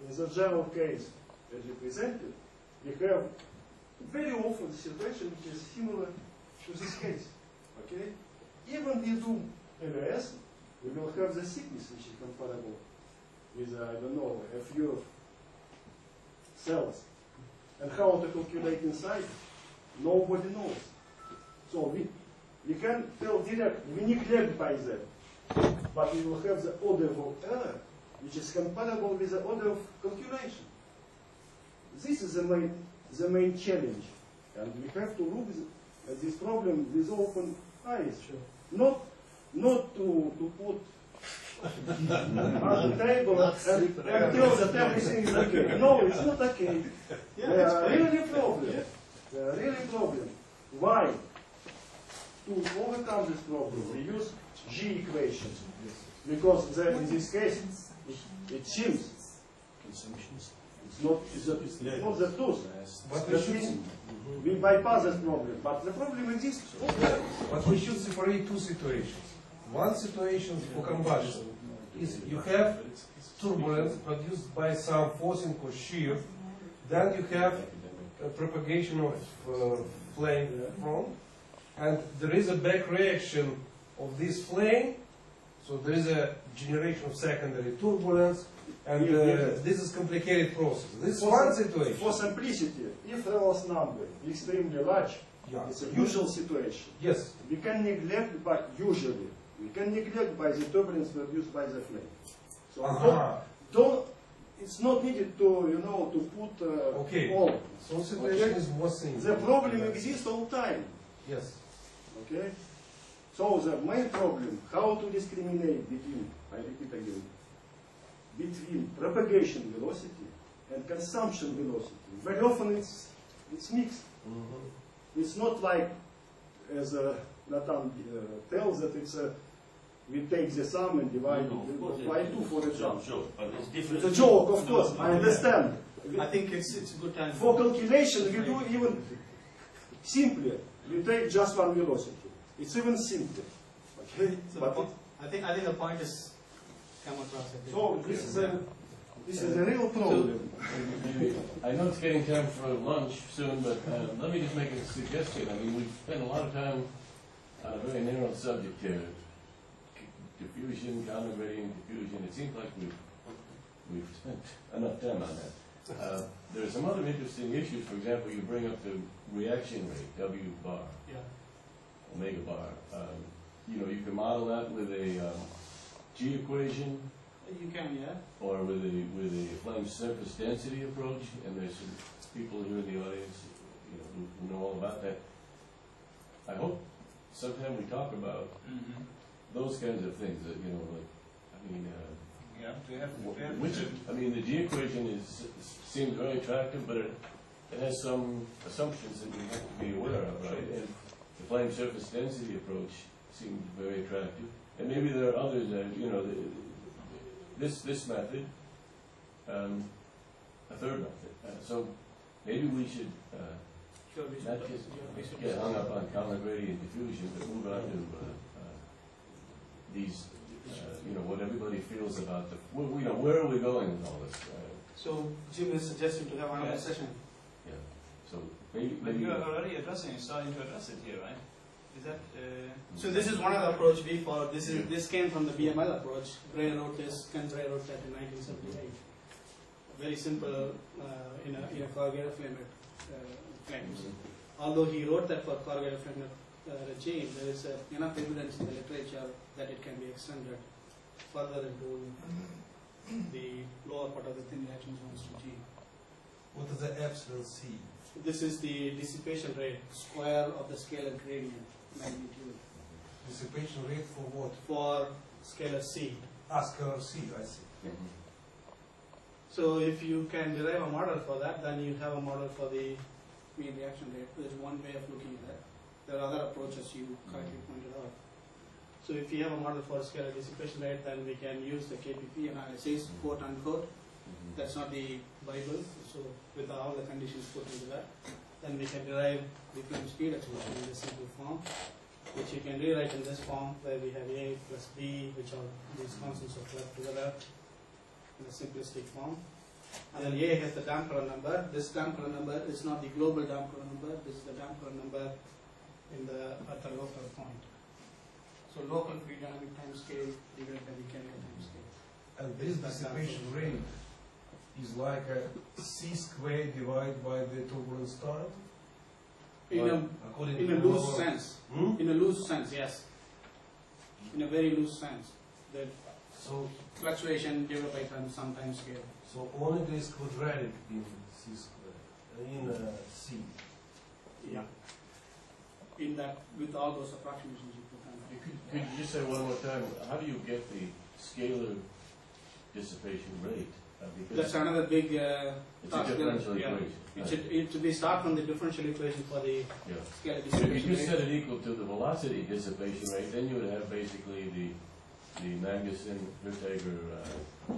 in the general case as we presented, we have very often the situation which is similar to this case. Okay? Even we do LES, we will have the sickness which is comparable with, uh, I don't know, a few cells. And how to calculate inside, nobody knows. So we, we can tell direct, we neglect by that. But we will have the order of error, which is comparable with the order of calculation. This is the main, the main challenge. And we have to look at this problem with open eyes. Not, not to, to put on the table and, and tell that everything is okay. No, it's not okay. Are really problems. There are really problems. Why? To overcome this problem, we use G equations. Because the, in this case, it, seems it's not, it's, a, it's not the truth. That means we bypass this problem. But the problem exists. but we should separate two situations. One situation for combustion is you have turbulence produced by some forcing or shear, then you have a propagation of uh, flame front, and there is a back reaction of this flame, so there is a generation of secondary turbulence, and uh, this is complicated process. This For one situation. For simplicity, if Reynolds number is extremely large, Yeah. It's a usual situation. Yes. We can neglect but usually, we can neglect by the turbulence produced by the flame. So Aha. don't, don't, it's not needed to, you know, to put uh, Okay. all. So situation Okay? is. The problem exists all time. Yes. Okay? So the main problem, how to discriminate between, I repeat again, between propagation velocity and consumption velocity. Very often it's, it's mixed. It's not like, as uh, Nathan uh, tells that it's a, we take the sum and divide No, it course, by it's- two, for it's a example. joke, but it's different. It's a joke, of course, I understand. I think it's, it's a good time. For calculation, we do even simpler. We take just one velocity. It's even simpler. Okay? So But the I think, I think the point is come across. I think. So this is a this is a real problem. Maybe- I know it's getting time for lunch soon, but uh, let me just make a suggestion. I mean, we've spent a lot of time on a very narrow subject here. Diffusion, counter gradient diffusion. It seems like we've, we've spent enough time on that. Uh, There are some other interesting issues. For example, you bring up the reaction rate, W bar, Yeah. omega bar. Um, You know, you can model that with a um, G equation, You can, yeah. or with a, with a flame surface density approach, and there's some people here in the audience, you know, who, who know all about that. I hope sometime we talk about Mhm. Those kinds of things, that, you know, like, I mean, uh, Yeah, to have, to have. which, I mean, the G equation is, seems very attractive, but it, it has some assumptions that we have to be aware of, right? And the flame surface density approach seems very attractive, and maybe there are others that, you know, the- this, this method, um, a third method, uh, so maybe we should, uh, Sure, we should. not just yeah, we should get hung up on counter gradient diffusion, but move on to, uh, these, uh, you know, what everybody feels about the, wh- you know, where are we going with all this? Uh, So Jim is suggesting to have another Yeah. session. Yeah, so maybe, But maybe. you are already addressing, starting to address it here, right? Is that, uh, So this is one of the approach we followed. This is Yeah. this came from the BML approach. Bray wrote this. Ken Bray wrote that in 1978. Very simple uh, in a in a corrugated flame uh, flames. Although he wrote that for corrugated flame uh, regime, there is uh, enough evidence in the literature that it can be extended further into the lower part of the thin reaction zones to G. What is the epsilon C? This is the dissipation rate, square of the scalar gradient magnitude Dissipation rate for what? for scalar C. Ah, scalar C, I see. Mhm. So if you can derive a model for that, then you have a model for the mean reaction rate. There's one way of looking at that. There are other approaches you correctly mm-hmm. pointed out. So if you have a model for scalar dissipation rate, then we can use the KPP analysis, mm-hmm. quote unquote. Mhm. That's not the Bible, so with all the conditions put into that, then we can derive the flame speed expression in this simple form, which you can rewrite in this form where we have A plus B, which are these mm-hmm. constants of left together in a simplistic form. And then A has the Damköhler number. This Damköhler number is not the global Damköhler number, this is the Damköhler number in the at the local point. So local free dynamic time scale divided by the chemical time scale. And this dissipation rate is like a C squared divided by the turbulence time? In a According In to a loose our- sense. Hmm? In a loose sense, yes. In a very loose sense. The So, fluctuation developed by time, some time scale. so only this quadratic in C squared, uh, in uh, C. Yeah. In that, with all those approximations you put on. Could you just say one more time, how do you get the scalar dissipation rate? Uh, That's another big uh, It's a differential Yeah. equation. It should, it should be start from the differential equation for the Yeah. scalar So if you dissipation just set it equal to the velocity dissipation rate, then you would have basically the, the Magnussen, Hjertager, uh, uh,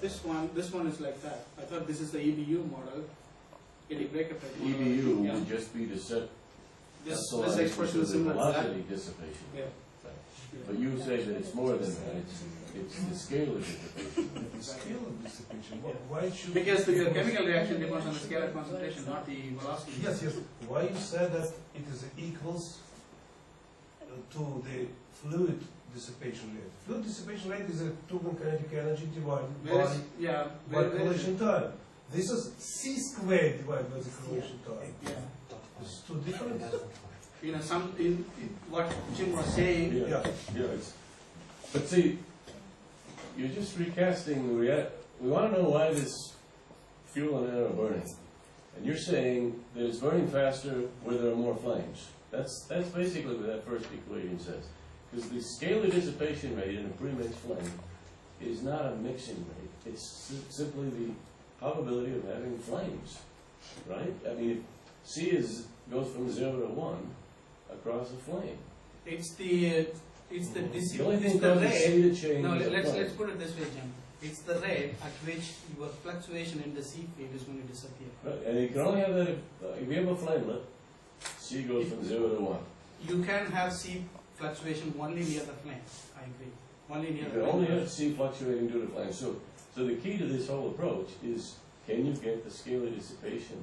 This one, this one is like that. I thought this is the EBU model, eddy breakup rate model. EBU Yeah. would just be to set This, epsilon this equal expression is similar to that. velocity dissipation. Yeah. But you say that it's more than that, it's, it's the scalar dissipation. Scalar dissipation, why, why should? Because the chemical reaction depends on the scalar concentration, not the velocity. Yes, yes, why you said that it is equals uh, to the fluid dissipation rate? Fluid dissipation rate is a turbulent kinetic energy divided Where by, is, yeah, by where, where is collision time. This is C squared divided by the collision time. Yeah. It's two different. You know, some, in, in what Jim was saying, Yeah, yeah, it's, but see, you're just recasting the rea, we wanna know why this fuel and air are burning. And you're saying that it's burning faster where there are more flames. That's, that's basically what that first equation says. Because the scalar dissipation rate in a pre-mixed flame is not a mixing rate, it's si- simply the probability of having flames, right? I mean, C is, goes from zero to one across a flame. it's the, uh, it's the, dis- The only it's thing the is C rate. No, the let's, flame. let's put it this way, Jim. It's the rate at which your fluctuation in the C field is going to disappear. Right, and you can only have that if, uh, if you have a flamelet, C goes from zero to one. You can have C fluctuation only near the flame, I agree. Only You near can the only have C fluctuating due to flame. So, so the key to this whole approach is, can you get the scalar dissipation,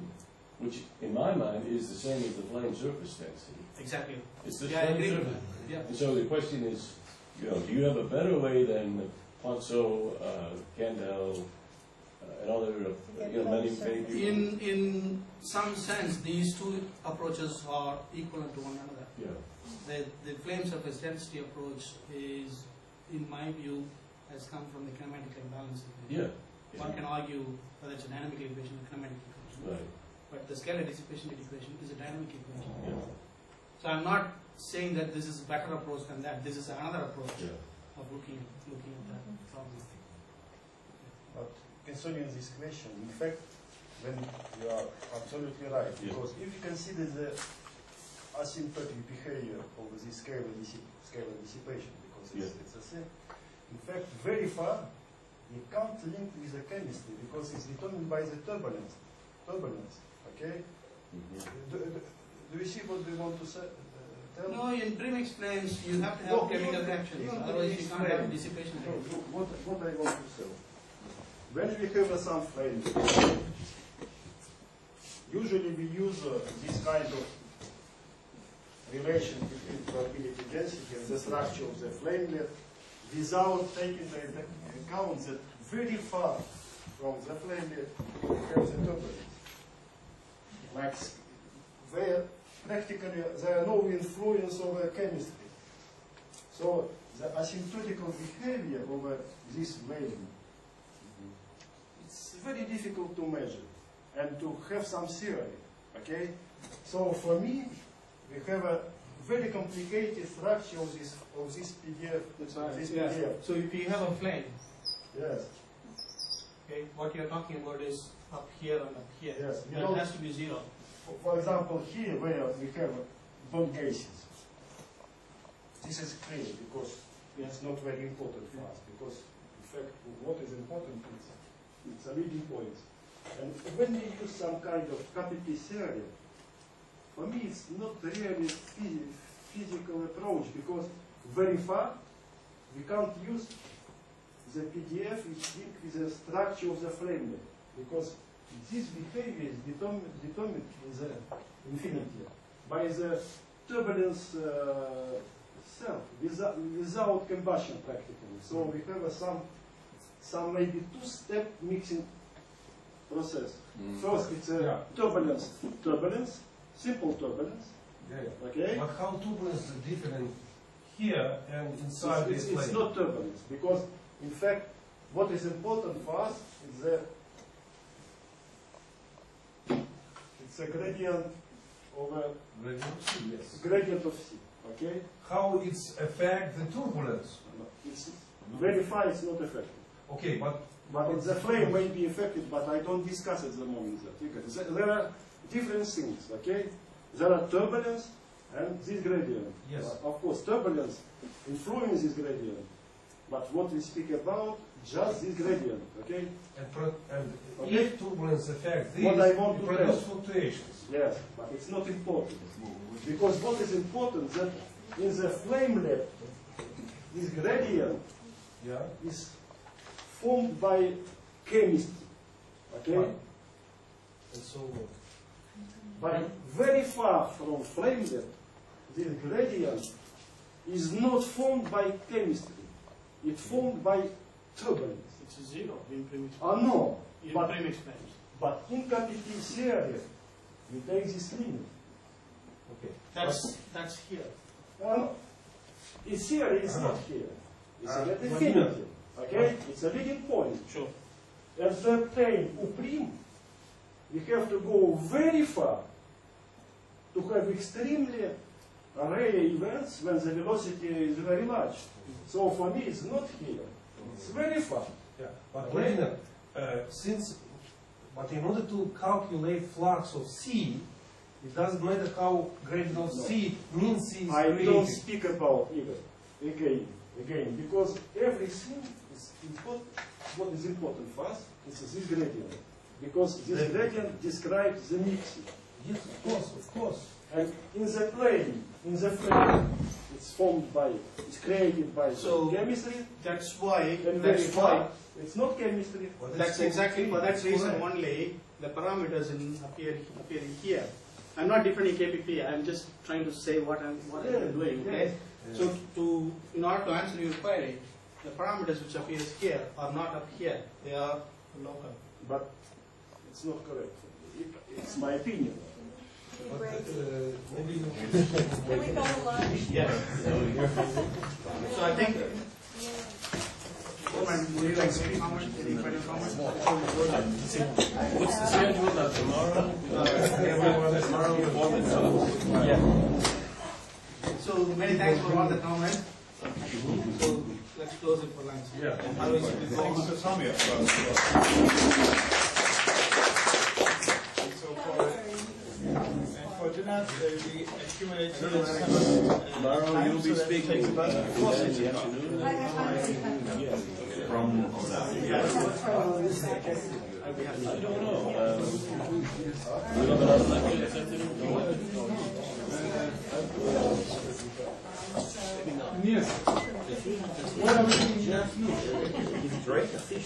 which in my mind is the same as the flame surface density. Exactly. It's the Yeah, I flame surface. Yeah. And so the question is, you know, do you have a better way than Poinsot, uh, Candel, uh, and other, uh, you know, many, many people? In, in some sense, these two approaches are equivalent to one another. Yeah. The, the flame surface density approach is, in my view, has come from the kinematic imbalance. Yeah. One can argue whether it's a dynamic equation or kinematic equation. Right. But the scalar dissipation equation is a dynamic equation. Yeah. So I'm not saying that this is a better approach than that. This is another approach Yeah. of looking, looking at that mm-hmm. problem. But concerning this question, in fact, when you are absolutely right, Yeah. because if you consider the asymptotic behavior of this scalar, dissi- scalar dissipation, because it's, it's the same, in fact, very far, you can't link with the chemistry, because it's determined by the turbulence, turbulence, okay? Mhm. Do, do, do you see what we want to say? Uh, tell? No, in premix flames, you have to have No, chemical even- reactions, even otherwise you premix can't have dissipation. No, no, what, what I want to say. When we have some flame, usually we use uh, this kind of relation between probability density and the structure of the flamelet without taking into account that very far from the flamelet we have the turbulence. Like s- where practically there are no influence over chemistry. So the asymptotical behavior over this wave, it's very difficult to measure and to have some theory, okay? So for me, we have a very complicated structure of this, of this PDF, this Yeah. PDF. So if you have a flame, Yes, okay, what you're talking about is up here and up here. Yes, That don't- has to be zero. For- example, here where we have gases, this is clear because it's not very important for us because in fact what is important is it's a leading point. And when we use some kind of KPP theory, for me it's not really phys- physical approach because very far we can't use the PDF is linked with the structure of the flame because this behavior is determined, determined in the infinity by the turbulence uh, self without, without combustion practically. So we have a some some maybe two-step mixing process. Mm. First it's a Yeah. turbulence, turbulence, simple turbulence. Yeah. Okay. But how turbulence is different here and inside It's, this it's, it's not turbulence because, in fact, what is important for us is the it's a gradient over Gradient C, yes. gradient of C. Okay, How it's affect the turbulence? it's very far it's not affected. Okay, but But it's the flame may be affected, but I don't discuss at the moment that. There- There are different things. Okay, there are turbulence and this gradient. Yes. Uh, Of course, turbulence influences this gradient, but what we speak about just this gradient. Okay. and, pro- and Okay. if turbulence affect this, What I want to produce tell. fluctuations. Yes, but it's not important. Because what is important that in the flamelet, this gradient Yeah. is formed by chemistry. Okay? Right. And so on. But very far from flame flamelet, this gradient is not formed by chemistry. It's formed by turbulence. It's a zero in premix. Ah, no. In But, premix flames. but in KPP theory, you take this limit. Okay. That's, that's here. Um, it's here, it's not here. It's Uh, at infinity. Okay? It's a leading point. Sure. And to obtain U prime, we have to go very far to have extremely rare events when the velocity is very large. So for me, it's not here. It's very far. Yeah, but. Vladimir, uh, since, but in order to calculate flux of C, it doesn't matter how gradient of C mean C is I created. don't speak about either. Again, again, because everything is important. What is important for us is this gradient. Because this gradient describes the mixing. Yes, of course, of course. And in the plane, in the plane, it's formed by, it's created by So, chemistry. That's why, And that's why, it's not chemistry. that's exactly for that reason only, the parameters in appear, appearing here. I'm not defining KPP, I'm just trying to say what I'm, what Yeah, I'm doing, okay? yeah. So to, in order to answer your query, the parameters which appear here are not up here, they are local. But it's not correct. It- It's my opinion. Can we go to lunch? Yes. So I think, would you like to comment, any final comment? What's the schedule of tomorrow? Tomorrow, and. So many thanks for all the comments. So let's close it for lunch. Yeah. And how is it Thanks going? to Samir. And so for, and for dinner, uh, we accumulate some, uh, Tomorrow time, you'll so be that it speaking takes about in the sessions. afternoon. I have hungry. From, I don't know. afternoon? Yes. What are we doing?